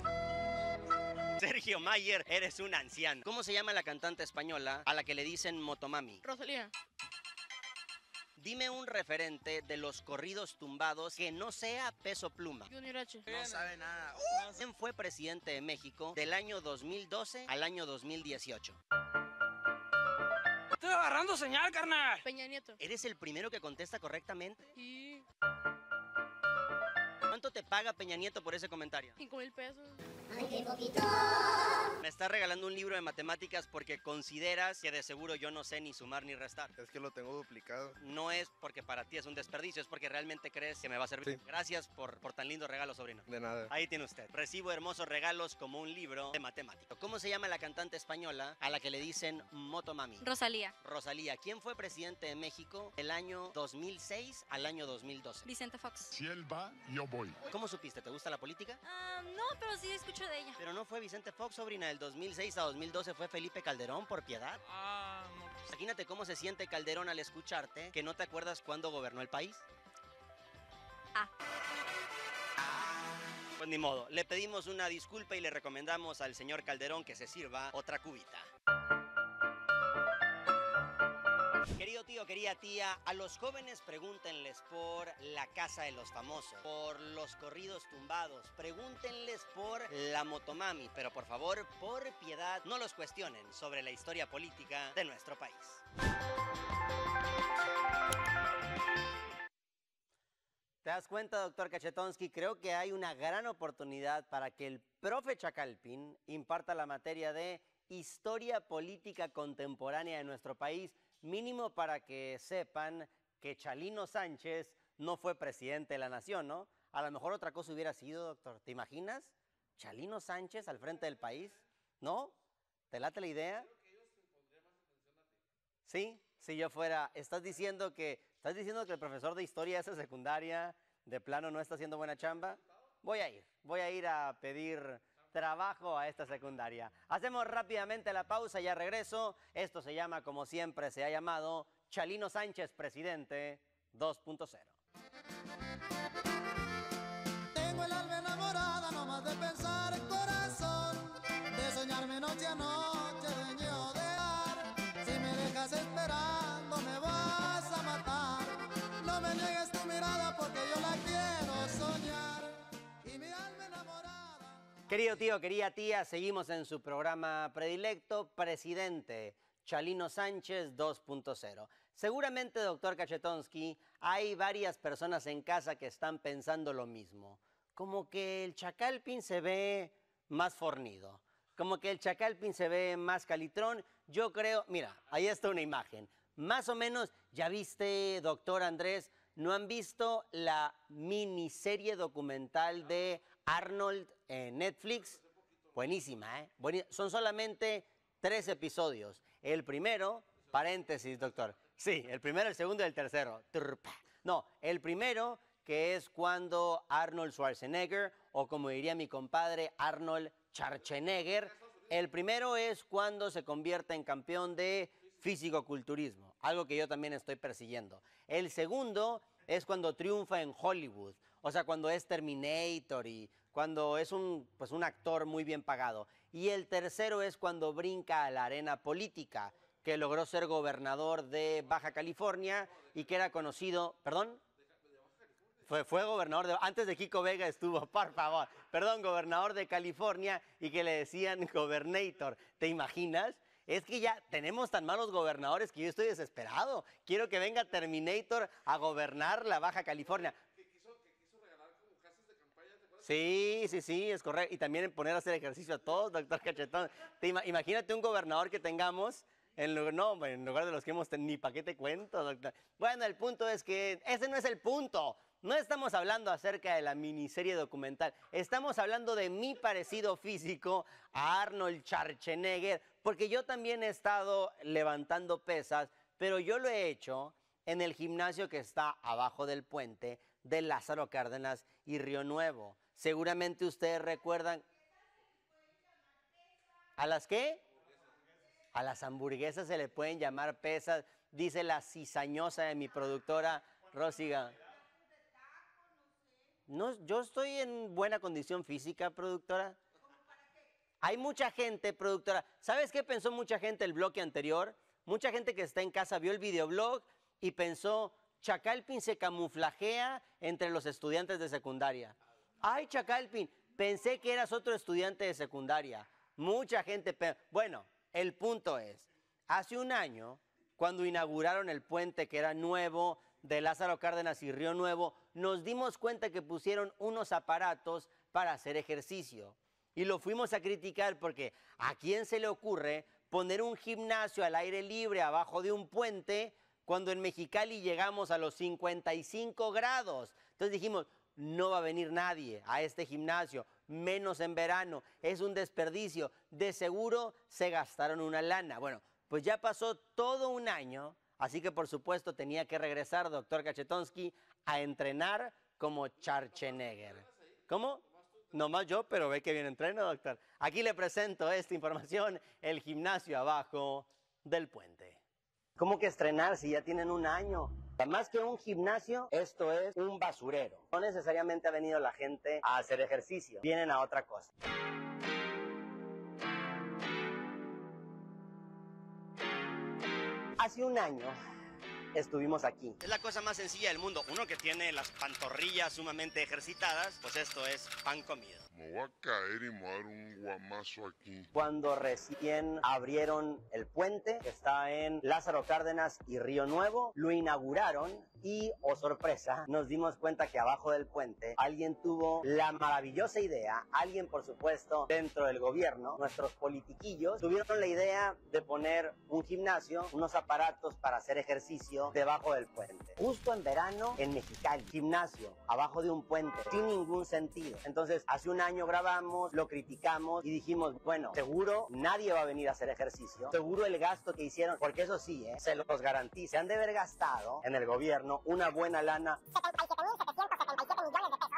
Sergio Mayer, eres un anciano. ¿Cómo se llama la cantante española a la que le dicen Motomami? Rosalía. Dime un referente de los corridos tumbados que no sea peso pluma. Junior H. No sabe nada. ¿Quién fue presidente de México del año 2012 al año 2018? Estoy agarrando señal, carnal. Peña Nieto. ¿Eres el primero que contesta correctamente? Y ¿Cuánto te paga Peña Nieto por ese comentario? 5 mil pesos. Ay, qué poquito. Me está regalando un libro de matemáticas porque consideras que de seguro yo no sé ni sumar ni restar. Es que lo tengo duplicado. No es porque para ti es un desperdicio, es porque realmente crees que me va a servir. Sí. Gracias por, por tan lindo regalo, sobrino. De nada. Ahí tiene usted. Recibo hermosos regalos como un libro de matemáticas. ¿Cómo se llama la cantante española a la que le dicen Motomami? Rosalía. Rosalía. ¿Quién fue presidente de México del año 2006 al año 2012? Vicente Fox. Si él va, yo voy. ¿Cómo supiste? ¿Te gusta la política? Ah, no, pero sí de ella. Pero no fue Vicente Fox, sobrina. Del 2006 a 2012 fue Felipe Calderón, por piedad. Ah, no. Imagínate cómo se siente Calderón al escucharte que no te acuerdas cuándo gobernó el país. Ah. Pues ni modo, le pedimos una disculpa y le recomendamos al señor Calderón que se sirva otra cubita. Querido querida tía, a los jóvenes pregúntenles por la casa de los famosos, por los corridos tumbados, pregúntenles por la motomami, pero por favor, por piedad, no los cuestionen sobre la historia política de nuestro país. ¿Te das cuenta, doctor Kachetonsky? Creo que hay una gran oportunidad para que el profe Chacalpin imparta la materia de historia política contemporánea de nuestro país, mínimo para que sepan que Chalino Sánchez no fue presidente de la nación, ¿no? A lo mejor otra cosa hubiera sido, doctor. ¿Te imaginas? Chalino Sánchez al frente del país, ¿no? ¿Te late la idea? Sí, si yo fuera, estás diciendo que estás diciendo que el profesor de historia esa secundaria de plano no está haciendo buena chamba. Voy a ir, voy a ir a pedir trabajo a esta secundaria. Hacemos rápidamente la pausa, ya regreso. Esto se llama, como siempre se ha llamado, Chalino Sánchez, presidente 2.0. Tengo el alma enamorada nomás de pensar corazón, de soñarme noche a noche, de dar. Si me dejas esperando Querido tío, querida tía, seguimos en su programa predilecto, Presidente Chalino Sánchez 2.0. Seguramente, doctor Kachetonsky, hay varias personas en casa que están pensando lo mismo. Como que el Chacalpin se ve más fornido, como que el Chacalpin se ve más calitrón. Yo creo, mira, ahí está una imagen. Más o menos, ya viste, doctor Andrés, ¿no han visto la miniserie documental de Arnold en Netflix? Buenísima, ¿eh? Son solamente tres episodios. El primero, paréntesis, doctor. Sí, el primero, el segundo y el tercero. No, el primero que es cuando Arnold Schwarzenegger, o como diría mi compadre, Arnold Schwarzenegger, el primero es cuando se convierte en campeón de físico-culturismo, algo que yo también estoy persiguiendo. El segundo es cuando triunfa en Hollywood, o sea, cuando es Terminator y cuando es un, pues, un actor muy bien pagado. Y el tercero es cuando brinca a la arena política, que logró ser gobernador de Baja California y que era conocido, perdón, fue, fue gobernador de, antes de Kiko Vega estuvo, <laughs> por favor, perdón, gobernador de California y que le decían <laughs> gobernator. ¿Te imaginas? Es que ya tenemos tan malos gobernadores que yo estoy desesperado. Quiero que venga Terminator a gobernar la Baja California. Sí, sí, sí, es correcto. Y también poner a hacer ejercicio a todos, doctor Cachetón. Te ima- imagínate un gobernador que tengamos, en lugar de los que hemos tenido, ni pa' qué te cuento, doctor. Bueno, el punto es que ese no es el punto. No estamos hablando acerca de la miniserie documental. Estamos hablando de mi parecido físico a Arnold Schwarzenegger, porque yo también he estado levantando pesas, pero yo lo he hecho en el gimnasio que está abajo del puente de Lázaro Cárdenas y Río Nuevo. Seguramente ustedes recuerdan. ¿A las qué? A las hamburguesas se le pueden llamar pesas, dice la cizañosa de mi productora Rosiga. No, yo estoy en buena condición física, productora. Hay mucha gente, productora. ¿Sabes qué pensó mucha gente el bloque anterior? Mucha gente que está en casa vio el videoblog y pensó, Chacalpin se camuflajea entre los estudiantes de secundaria. Ay, Chacalpin, pensé que eras otro estudiante de secundaria. Mucha gente... Bueno, el punto es, hace un año, cuando inauguraron el puente que era nuevo de Lázaro Cárdenas y Río Nuevo, nos dimos cuenta que pusieron unos aparatos para hacer ejercicio. Y lo fuimos a criticar porque ¿a quién se le ocurre poner un gimnasio al aire libre abajo de un puente cuando en Mexicali llegamos a los 55 grados? Entonces dijimos, no va a venir nadie a este gimnasio, menos en verano, es un desperdicio, de seguro se gastaron una lana. Bueno, pues ya pasó todo un año, así que por supuesto tenía que regresar, doctor Kachetonsky, a entrenar como Schwarzenegger. ¿Cómo? No más yo, pero ve que bien entreno, doctor. Aquí le presento esta información, el gimnasio abajo del puente. ¿Cómo que estrenar si ya tienen un año? Más que un gimnasio, esto es un basurero. No necesariamente ha venido la gente a hacer ejercicio, vienen a otra cosa. Hace un año estuvimos aquí. Es la cosa más sencilla del mundo. Uno que tiene las pantorrillas sumamente ejercitadas, pues esto es pan comido. Me voy a caer y me voy a dar un guamazo aquí. Cuando recién abrieron el puente, que está en Lázaro Cárdenas y Río Nuevo, lo inauguraron y, oh sorpresa, nos dimos cuenta que abajo del puente alguien tuvo la maravillosa idea, alguien por supuesto dentro del gobierno, nuestros politiquillos, tuvieron la idea de poner un gimnasio, unos aparatos para hacer ejercicio debajo del puente. Justo en verano en Mexicali, gimnasio, abajo de un puente, sin ningún sentido. Entonces, hace un año grabamos, lo criticamos y dijimos, bueno, seguro nadie va a venir a hacer ejercicio, seguro el gasto que hicieron, porque eso sí, ¿eh? se los garantizo, se han de haber gastado en el gobierno una buena lana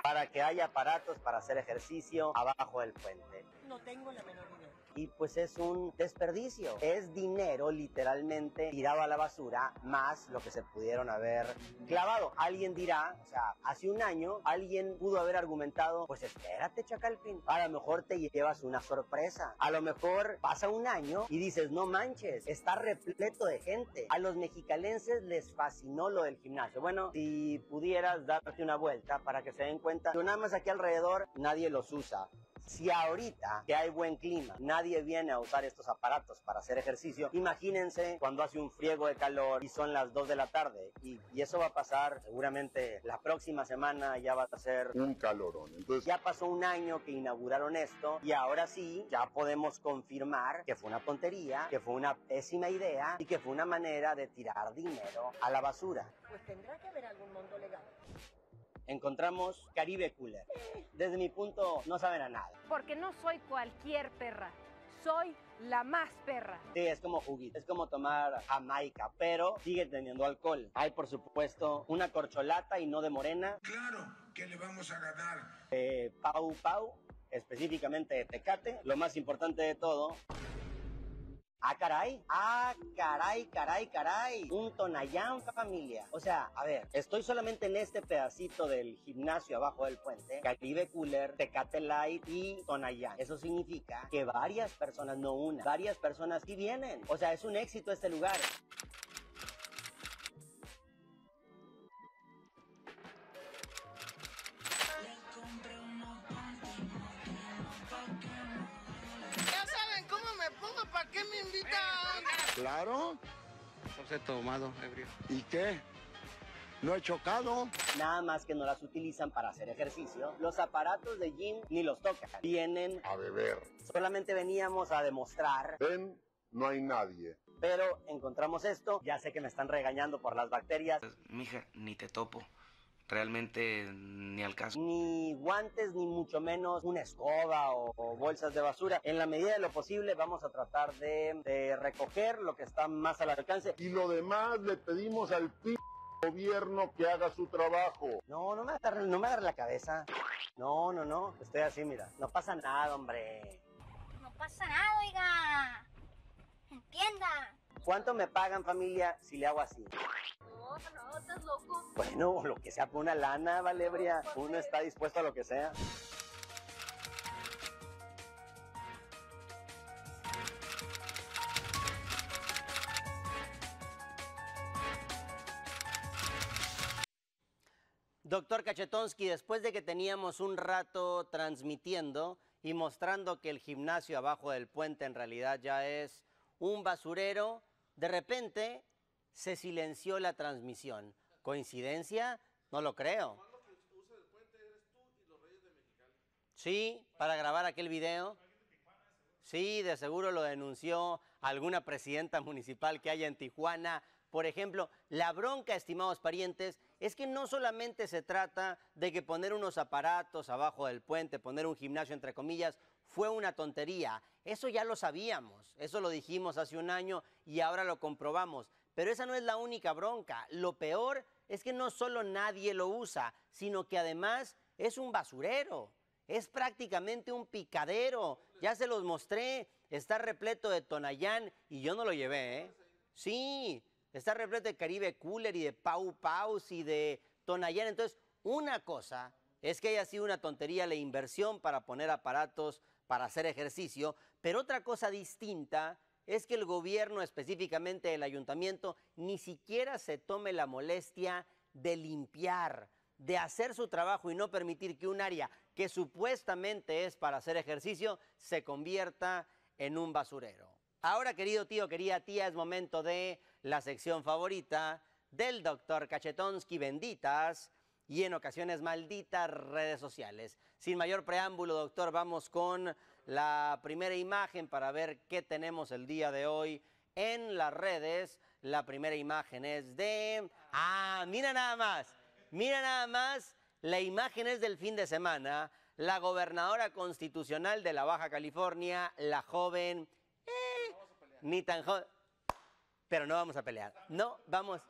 para que haya aparatos para hacer ejercicio abajo del puente. No tengo la menor. Y pues es un desperdicio. Es dinero literalmente tirado a la basura más lo que se pudieron haber clavado. Alguien dirá, o sea, hace un año alguien pudo haber argumentado, pues espérate Chacalpin, a lo mejor te llevas una sorpresa. A lo mejor pasa un año y dices, no manches, está repleto de gente. A los mexicalenses les fascinó lo del gimnasio. Bueno, si pudieras darte una vuelta para que se den cuenta, que nada más aquí alrededor nadie los usa. Si ahorita que hay buen clima, nadie viene a usar estos aparatos para hacer ejercicio, imagínense cuando hace un friego de calor y son las 2 de la tarde. Y, y eso va a pasar seguramente la próxima semana, ya va a ser Un calorón. Entonces, ya pasó un año que inauguraron esto y ahora sí, ya podemos confirmar que fue una tontería, que fue una pésima idea y que fue una manera de tirar dinero a la basura. Pues tendrá que haber algún monto legal. Encontramos Caribe Cooler. Desde mi punto, no saben a nada. Porque no soy cualquier perra. soy la más perra. Sí, es como juguito, es como tomar jamaica, pero sigue teniendo alcohol. Hay, por supuesto, una corcholata y no de morena. Claro que le vamos a ganar. Eh, Pau Pau, específicamente de Tecate. Lo más importante de todo. Ah, caray. Ah, caray, caray, caray. Un Tonayán, familia. O sea, a ver, estoy solamente en este pedacito del gimnasio abajo del puente. Caribe Cooler, Tecate Light y Tonayán. Eso significa que varias personas, no una, varias personas sí vienen. O sea, es un éxito este lugar. Se tomado, ebrio. ¿Y qué? No he chocado. Nada más que no las utilizan para hacer ejercicio. Los aparatos de gym ni los tocan. Vienen A beber. Solamente veníamos a demostrar, Ven, no hay nadie. pero encontramos esto. Ya sé que me están regañando por las bacterias. Mija, ni te topo. Realmente ni al caso. Ni guantes, ni mucho menos una escoba o, o bolsas de basura. En la medida de lo posible vamos a tratar de, de recoger lo que está más al alcance. Y lo demás le pedimos al p gobierno que haga su trabajo. No, no me agarre, no me agarre la cabeza. No, no, no. Estoy así, mira. No pasa nada, hombre. No pasa nada, oiga. Entienda. ¿Cuánto me pagan, familia, si le hago así? No, no, estás loco. Bueno, lo que sea por una lana, Valebria. Uno está dispuesto a lo que sea. Doctor Kachetonsky, después de que teníamos un rato transmitiendo y mostrando que el gimnasio abajo del puente en realidad ya es un basurero, de repente se silenció la transmisión. ¿Coincidencia? No lo creo. Sí, para grabar aquel video. Sí, de seguro lo denunció alguna presidenta municipal que haya en Tijuana. Por ejemplo, la bronca, estimados parientes, es que no solamente se trata de que poner unos aparatos abajo del puente, poner un gimnasio entre comillas, fue una tontería. Eso ya lo sabíamos, eso lo dijimos hace un año y ahora lo comprobamos. Pero esa no es la única bronca. Lo peor es que no solo nadie lo usa, sino que además es un basurero. Es prácticamente un picadero. Ya se los mostré. Está repleto de Tonayán y yo no lo llevé, ¿eh? Sí, está repleto de Caribe Cooler y de Pau Paus y de Tonayán. Entonces, una cosa es que haya sido una tontería la inversión para poner aparatos para hacer ejercicio, pero otra cosa distinta es que el gobierno, específicamente el ayuntamiento, ni siquiera se tome la molestia de limpiar, de hacer su trabajo y no permitir que un área que supuestamente es para hacer ejercicio se convierta en un basurero. Ahora, querido tío, querida tía, es momento de la sección favorita del doctor Cachetonsky, benditas y en ocasiones malditas redes sociales. Sin mayor preámbulo, doctor, vamos con la primera imagen para ver qué tenemos el día de hoy en las redes. La primera imagen es de... Ah, mira nada más, mira nada más, la imagen es del fin de semana. La gobernadora constitucional de la Baja California, la joven... eh, ni tan joven... Pero no vamos a pelear. No, vamos...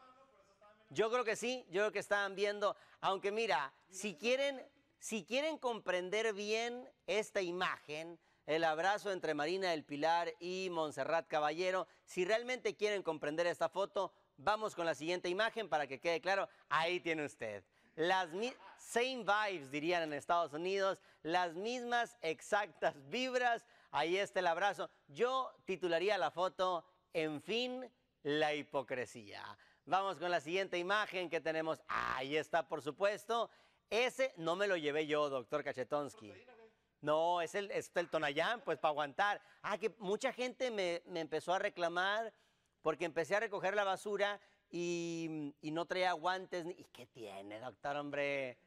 Yo creo que sí, yo creo que estaban viendo, aunque mira, si quieren, si quieren comprender bien esta imagen, el abrazo entre Marina del Pilar y Montserrat Caballero, si realmente quieren comprender esta foto, vamos con la siguiente imagen para que quede claro, ahí tiene usted. Las same vibes, dirían en Estados Unidos, las mismas exactas vibras, ahí está el abrazo. Yo titularía la foto, en fin, la hipocresía. Vamos con la siguiente imagen que tenemos. Ahí está, por supuesto. Ese no me lo llevé yo, doctor Cachetonsky. No, es el, es el Tonayán, pues para aguantar. Ah, que mucha gente me, me empezó a reclamar porque empecé a recoger la basura y, y no traía guantes. ¿Y qué tiene, doctor, hombre?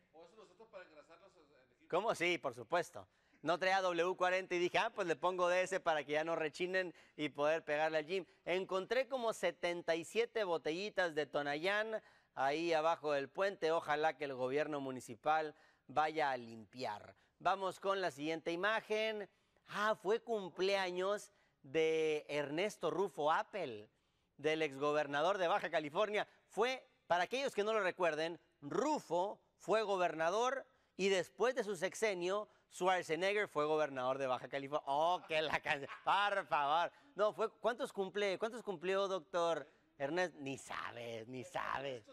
¿Cómo? Sí, por supuesto. No traía W40 y dije, ah, pues le pongo de ese para que ya no rechinen y poder pegarle al gym. Encontré como 77 botellitas de Tonayán ahí abajo del puente. Ojalá que el gobierno municipal vaya a limpiar. Vamos con la siguiente imagen. Ah, fue cumpleaños de Ernesto Rufo Appel, del exgobernador de Baja California. Fue, para aquellos que no lo recuerden, Rufo fue gobernador y después de su sexenio, Schwarzenegger fue gobernador de Baja California. Oh, que la canción. Por favor. No, fue, ¿cuántos cumple, cuántos cumplió, doctor Ernesto? Ni sabes, ni sabes.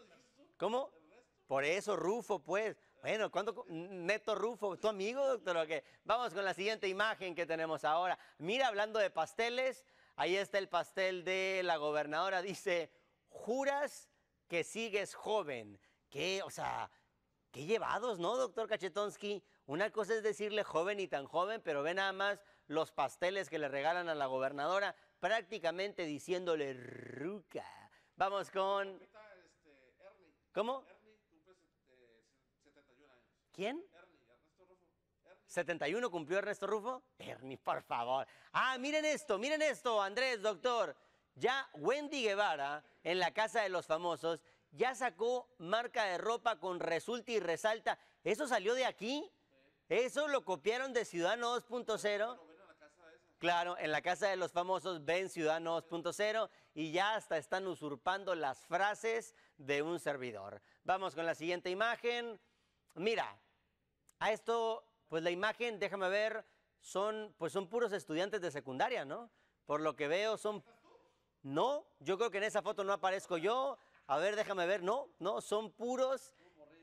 ¿Cómo? Por eso, Rufo, pues. Bueno, ¿cuánto? cu- Neto Rufo, ¿tu amigo, doctor? o qué? Vamos con la siguiente imagen que tenemos ahora. Mira, hablando de pasteles, ahí está el pastel de la gobernadora. Dice, juras que sigues joven. ¿Qué? O sea, qué llevados, ¿no, doctor Cachetonsky? Una cosa es decirle joven y tan joven, pero ve nada más los pasteles que le regalan a la gobernadora, prácticamente diciéndole ruca. Vamos con... ¿Cómo? ¿Quién? 71 cumplió Ernesto Rufo. Ernie, por favor. Ah, miren esto, miren esto, Andrés, doctor. Ya Wendy Guevara, en la Casa de los Famosos, ya sacó marca de ropa con resulta y resalta. ¿Eso salió de aquí? ¿Eso lo copiaron de Ciudadano 2.0? Claro, en la Casa de los Famosos ven Ciudadano 2.0 y ya hasta están usurpando las frases de un servidor. Vamos con la siguiente imagen. Mira, a esto, pues la imagen, déjame ver, son, pues son puros estudiantes de secundaria, ¿no? Por lo que veo son... No, yo creo que en esa foto no aparezco yo. A ver, déjame ver, no, no, son puros...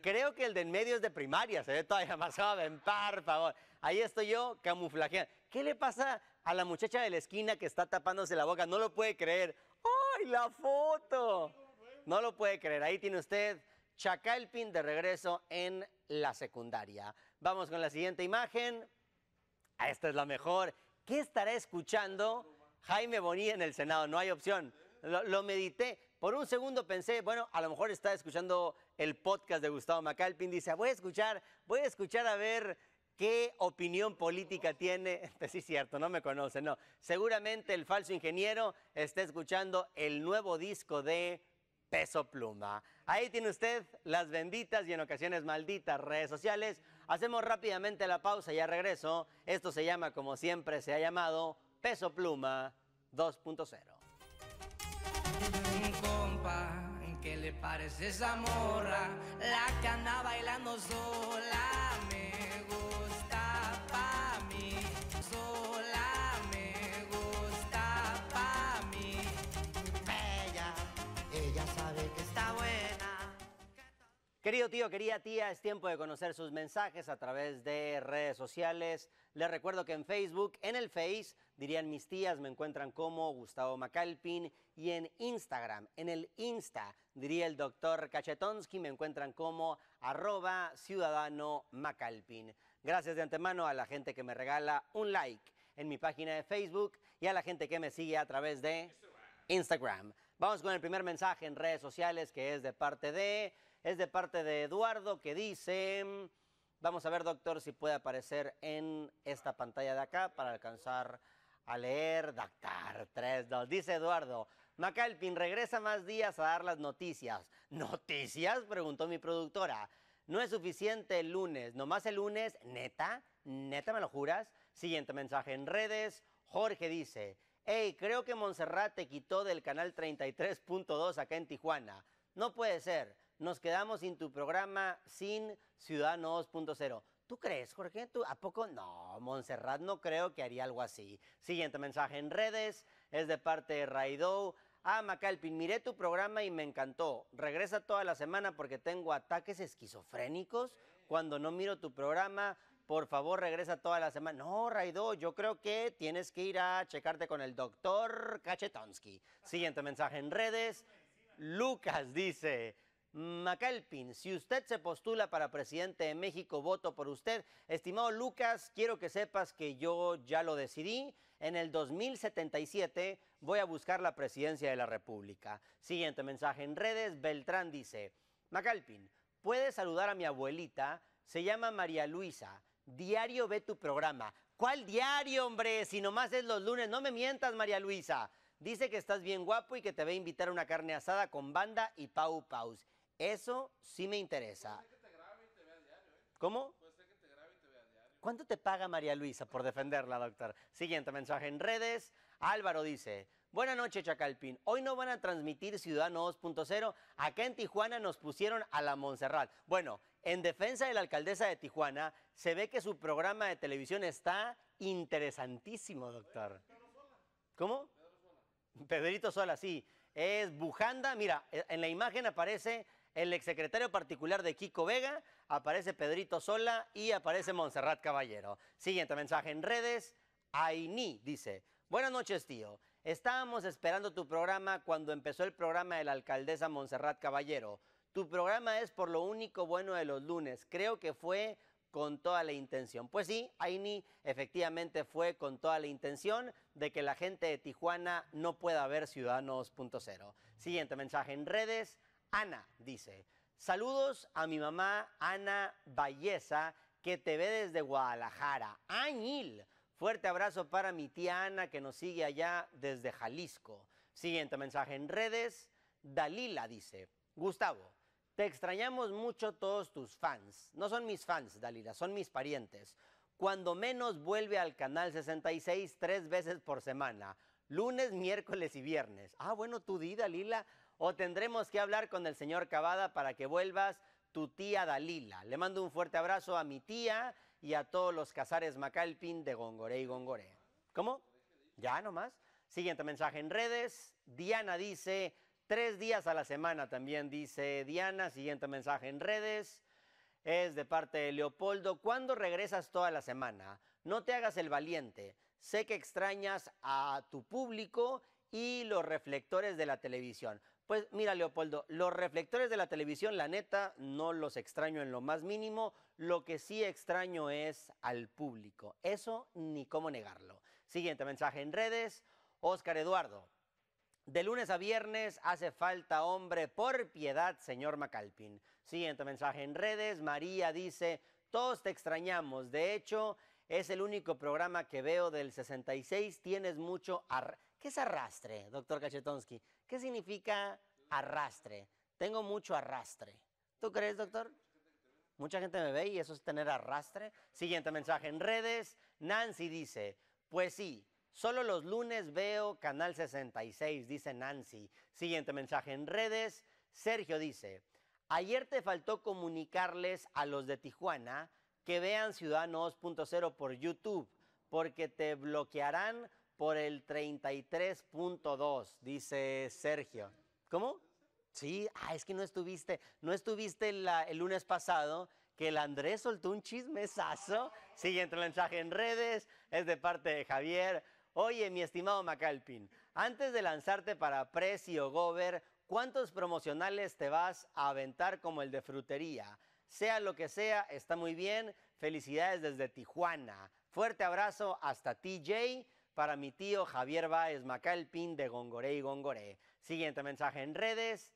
Creo que el de en medio es de primaria, se ve todavía más joven, por favor. Ahí estoy yo camuflajeando. ¿Qué le pasa a la muchacha de la esquina que está tapándose la boca? No lo puede creer. ¡Ay, la foto! No lo puede creer. Ahí tiene usted Chacalpin de regreso en la secundaria. Vamos con la siguiente imagen. Ah, Esta es la mejor. ¿Qué estará escuchando Jaime Bonilla en el Senado? No hay opción. Lo, medité. Por un segundo pensé, bueno, a lo mejor está escuchando el podcast de Gustavo Macalpin. Dice, voy a escuchar, voy a escuchar a ver qué opinión política tiene. Pues <laughs> sí, cierto, no me conoce, no. Seguramente el falso ingeniero está escuchando el nuevo disco de Peso Pluma. Ahí tiene usted las benditas y en ocasiones malditas redes sociales. Hacemos rápidamente la pausa y ya regreso. Esto se llama, como siempre se ha llamado, Peso Pluma 2.0. compa, ¿qué le parece? La que anda bailando sola me gusta mí. Sola Querido tío, querida tía, es tiempo de conocer sus mensajes a través de redes sociales. Les recuerdo que en Facebook, en el Face, dirían mis tías, me encuentran como Gustavo Macalpin y en Instagram, en el Insta, diría el doctor Cachetonsky, me encuentran como arroba ciudadano Macalpin. Gracias de antemano a la gente que me regala un like en mi página de Facebook y a la gente que me sigue a través de Instagram. Vamos con el primer mensaje en redes sociales que es de parte de, es de parte de Eduardo que dice, vamos a ver doctor si puede aparecer en esta pantalla de acá para alcanzar a leer, doctor, 3, 2, dice Eduardo, Macalpin regresa más días a dar las noticias. ¿Noticias? Preguntó mi productora. No es suficiente el lunes, nomás el lunes, neta, neta, ¿me lo juras? Siguiente mensaje en redes, Jorge dice, hey, creo que Montserrat te quitó del canal 33.2 acá en Tijuana. No puede ser, nos quedamos sin tu programa, sin Ciudadano 2.0. ¿Tú crees, Jorge? ¿Tú, ¿A poco? No, Montserrat no creo que haría algo así. Siguiente mensaje en redes, es de parte de Raidou. Ah, Macalpin, miré tu programa y me encantó. Regresa toda la semana porque tengo ataques esquizofrénicos cuando no miro tu programa. Por favor, regresa toda la semana. No, Raidou, yo creo que tienes que ir a checarte con el doctor Kachetonsky. Siguiente mensaje en redes. Lucas dice, Macalpin, si usted se postula para presidente de México, voto por usted. Estimado Lucas, quiero que sepas que yo ya lo decidí. En el 2077 voy a buscar la presidencia de la República. Siguiente mensaje en redes, Beltrán dice, Macalpin, puedes saludar a mi abuelita, se llama María Luisa. Diario ve tu programa. ¿Cuál diario, hombre? Si nomás es los lunes, no me mientas, María Luisa. Dice que estás bien guapo y que te va a invitar a una carne asada con banda y pau paus. Eso sí me interesa. ¿Cómo? ¿Cuánto te paga María Luisa por defenderla, doctor? Siguiente mensaje en redes. Álvaro dice, buenas noches, Chacalpín. Hoy no van a transmitir Ciudadano 2.0. Acá en Tijuana nos pusieron a la Montserrat. Bueno, en defensa de la alcaldesa de Tijuana, se ve que su programa de televisión está interesantísimo, doctor. ¿Cómo? Pedrito Sola, sí. Es Bujanda. Mira, en la imagen aparece el exsecretario particular de Kiko Vega, aparece Pedrito Sola y aparece Montserrat Caballero. Siguiente mensaje en redes. Aini dice, buenas noches tío. Estábamos esperando tu programa cuando empezó el programa de la alcaldesa Montserrat Caballero. Tu programa es por lo único bueno de los lunes. Creo que fue con toda la intención. Pues sí, Aini efectivamente fue con toda la intención de que la gente de Tijuana no pueda ver Ciudadanos 2.0. Siguiente mensaje en redes. Ana dice, saludos a mi mamá Ana Valleza que te ve desde Guadalajara. Añil. Fuerte abrazo para mi tía Ana que nos sigue allá desde Jalisco. Siguiente mensaje en redes. Dalila dice, Gustavo, te extrañamos mucho todos tus fans. No son mis fans, Dalila, son mis parientes. Cuando menos vuelve al canal 66 tres veces por semana. Lunes, miércoles y viernes. Ah, bueno, tú di, Dalila. O tendremos que hablar con el señor Cavada para que vuelvas tu tía Dalila. Le mando un fuerte abrazo a mi tía y a todos los Casares Macalpin de Gongoré y Gongoré. ¿Cómo? Ya nomás. Siguiente mensaje en redes. Diana dice, tres días a la semana también dice Diana. Siguiente mensaje en redes. Es de parte de Leopoldo. ¿Cuándo regresas toda la semana? No te hagas el valiente. Sé que extrañas a tu público y los reflectores de la televisión. Pues mira, Leopoldo, los reflectores de la televisión, la neta, no los extraño en lo más mínimo. Lo que sí extraño es al público. Eso ni cómo negarlo. Siguiente mensaje en redes. Oscar Eduardo. De lunes a viernes hace falta hombre por piedad, señor Macalpin. Siguiente mensaje en redes. María dice, todos te extrañamos. De hecho, es el único programa que veo del 66. Tienes mucho... ar- ¿Qué es arrastre, doctor Kachetonsky? ¿Qué significa arrastre? Tengo mucho arrastre. ¿Tú crees, doctor? Mucha gente me ve y eso es tener arrastre. Siguiente mensaje en redes. Nancy dice, pues sí, solo los lunes veo Canal 66, dice Nancy. Siguiente mensaje en redes. Sergio dice, ayer te faltó comunicarles a los de Tijuana que vean Ciudadano 2.0 por YouTube, porque te bloquearán por el 33.2, dice Sergio. ¿Cómo? Sí, ah, es que no estuviste, no estuviste la- el lunes pasado, que el Andrés soltó un chismesazo. Siguiente mensaje en redes, es de parte de Javier. Oye, mi estimado Macalpin, antes de lanzarte para Prezi o Gover, ¿cuántos promocionales te vas a aventar como el de frutería? Sea lo que sea, está muy bien. Felicidades desde Tijuana. Fuerte abrazo hasta TJ para mi tío Javier Báez Macalpin de Gongoré y Gongoré. Siguiente mensaje en redes.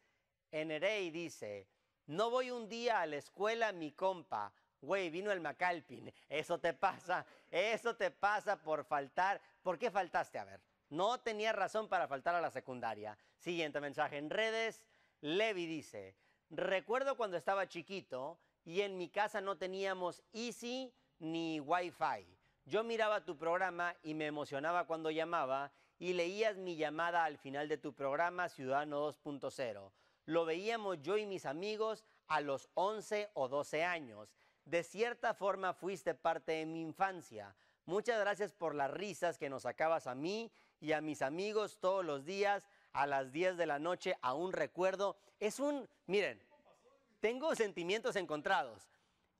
Enerey dice, no voy un día a la escuela, mi compa. Güey, vino el Macalpin. Eso te pasa, eso te pasa por faltar. ¿Por qué faltaste? A ver, no tenía razón para faltar a la secundaria. Siguiente mensaje en redes. Levi dice, recuerdo cuando estaba chiquito y en mi casa no teníamos Easy ni Wi-Fi. Yo miraba tu programa y me emocionaba cuando llamaba y leías mi llamada al final de tu programa Ciudadano 2.0. Lo veíamos yo y mis amigos a los 11 o 12 años. De cierta forma fuiste parte de mi infancia. Muchas gracias por las risas que nos sacabas a mí y a mis amigos todos los días a las 10 de la noche. Aún recuerdo. Es un, miren, tengo sentimientos encontrados.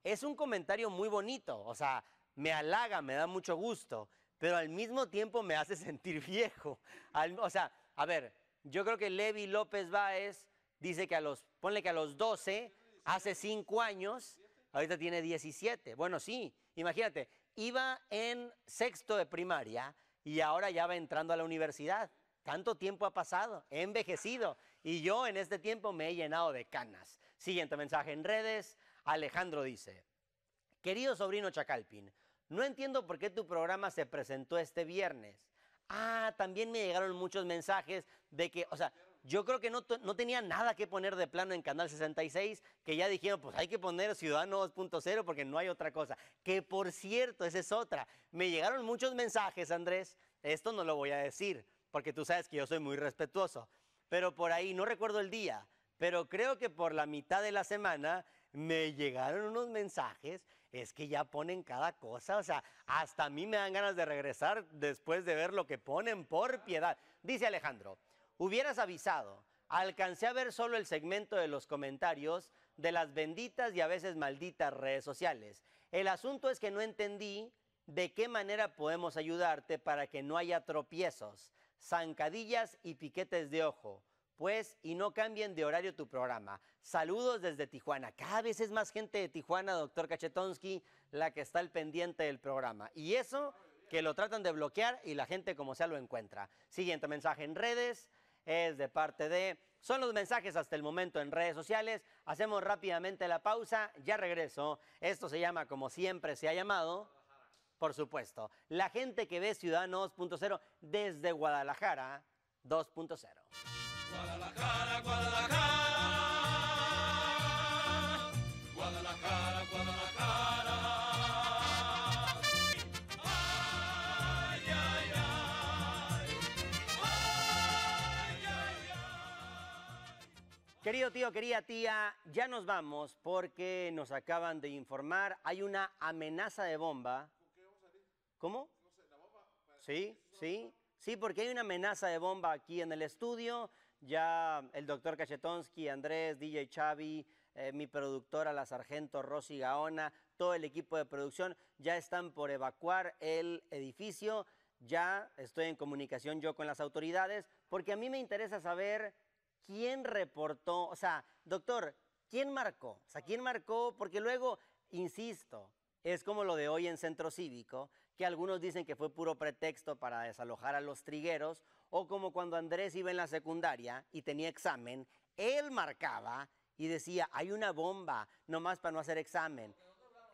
Es un comentario muy bonito, o sea, me halaga, me da mucho gusto, pero al mismo tiempo me hace sentir viejo. Al- o sea, a ver, yo creo que Levi López Báez dice que a los, ponle que a los 12, hace 5 años, ahorita tiene 17. Bueno, sí, imagínate, iba en sexto de primaria y ahora ya va entrando a la universidad. Tanto tiempo ha pasado, he envejecido y yo en este tiempo me he llenado de canas. Siguiente mensaje en redes, Alejandro dice, querido sobrino Chacalpin, no entiendo por qué tu programa se presentó este viernes. Ah, también me llegaron muchos mensajes de que, o sea, yo creo que no, no tenía nada que poner de plano en Canal 66, que ya dijeron, pues hay que poner Ciudadano 2.0 porque no hay otra cosa. Que por cierto, esa es otra. Me llegaron muchos mensajes, Andrés, esto no lo voy a decir, porque tú sabes que yo soy muy respetuoso, pero por ahí, no recuerdo el día, pero creo que por la mitad de la semana me llegaron unos mensajes, es que ya ponen cada cosa, o sea, hasta a mí me dan ganas de regresar después de ver lo que ponen por piedad. Dice Alejandro, hubieras avisado, alcancé a ver solo el segmento de los comentarios de las benditas y a veces malditas redes sociales. El asunto es que no entendí de qué manera podemos ayudarte para que no haya tropiezos, zancadillas y piquetes de ojo. Pues, y no cambien de horario tu programa. Saludos desde Tijuana. Cada vez es más gente de Tijuana, doctor Cachetonsky, la que está al pendiente del programa. Y eso que lo tratan de bloquear y la gente como sea lo encuentra. Siguiente mensaje en redes es de parte de... Son los mensajes hasta el momento en redes sociales. Hacemos rápidamente la pausa. Ya regreso. Esto se llama como siempre se ha llamado. Por supuesto. La gente que ve Ciudadano 2.0 desde Guadalajara 2.0. Guadalajara, Guadalajara. Guadalajara, Guadalajara. Ay, ay, ay. Ay, ay, Querido tío, querida tía, ya nos vamos porque nos acaban de informar. Hay una amenaza de bomba. ¿Cómo? Sí, sí, sí, porque hay una amenaza de bomba aquí en el estudio. Ya el doctor Cachetonsky, Andrés, DJ Chavi, eh, mi productora, la sargento Rosy Gaona, todo el equipo de producción ya están por evacuar el edificio. Ya estoy en comunicación yo con las autoridades porque a mí me interesa saber quién reportó, o sea, doctor, ¿quién marcó? O sea, ¿quién marcó? Porque luego, insisto, es como lo de hoy en Centro Cívico, que algunos dicen que fue puro pretexto para desalojar a los trigueros, o como cuando Andrés iba en la secundaria y tenía examen, él marcaba y decía, hay una bomba, nomás para no hacer examen.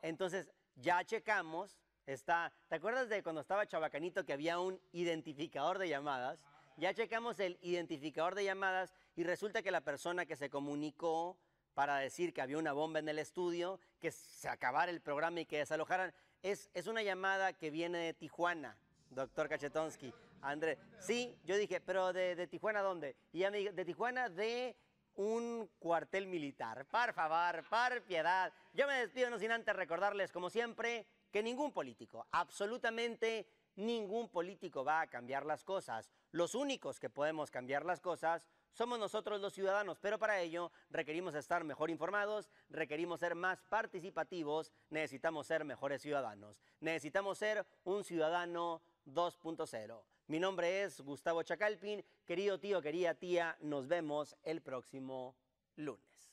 Entonces, ya checamos, está, ¿te acuerdas de cuando estaba Chabacanito que había un identificador de llamadas? Ya checamos el identificador de llamadas y resulta que la persona que se comunicó para decir que había una bomba en el estudio, que se acabara el programa y que desalojaran, es, es una llamada que viene de Tijuana, doctor Cachetonsky. Andrés, sí, yo dije, pero de, Tijuana dónde? Y ya me dijo, de Tijuana de un cuartel militar. Por favor, por piedad. Yo me despido no sin antes recordarles, como siempre, que ningún político, absolutamente ningún político va a cambiar las cosas. Los únicos que podemos cambiar las cosas somos nosotros los ciudadanos, pero para ello requerimos estar mejor informados, requerimos ser más participativos, necesitamos ser mejores ciudadanos, necesitamos ser un ciudadano 2.0. Mi nombre es Gustavo Chacalpin, querido tío, querida tía, nos vemos el próximo lunes.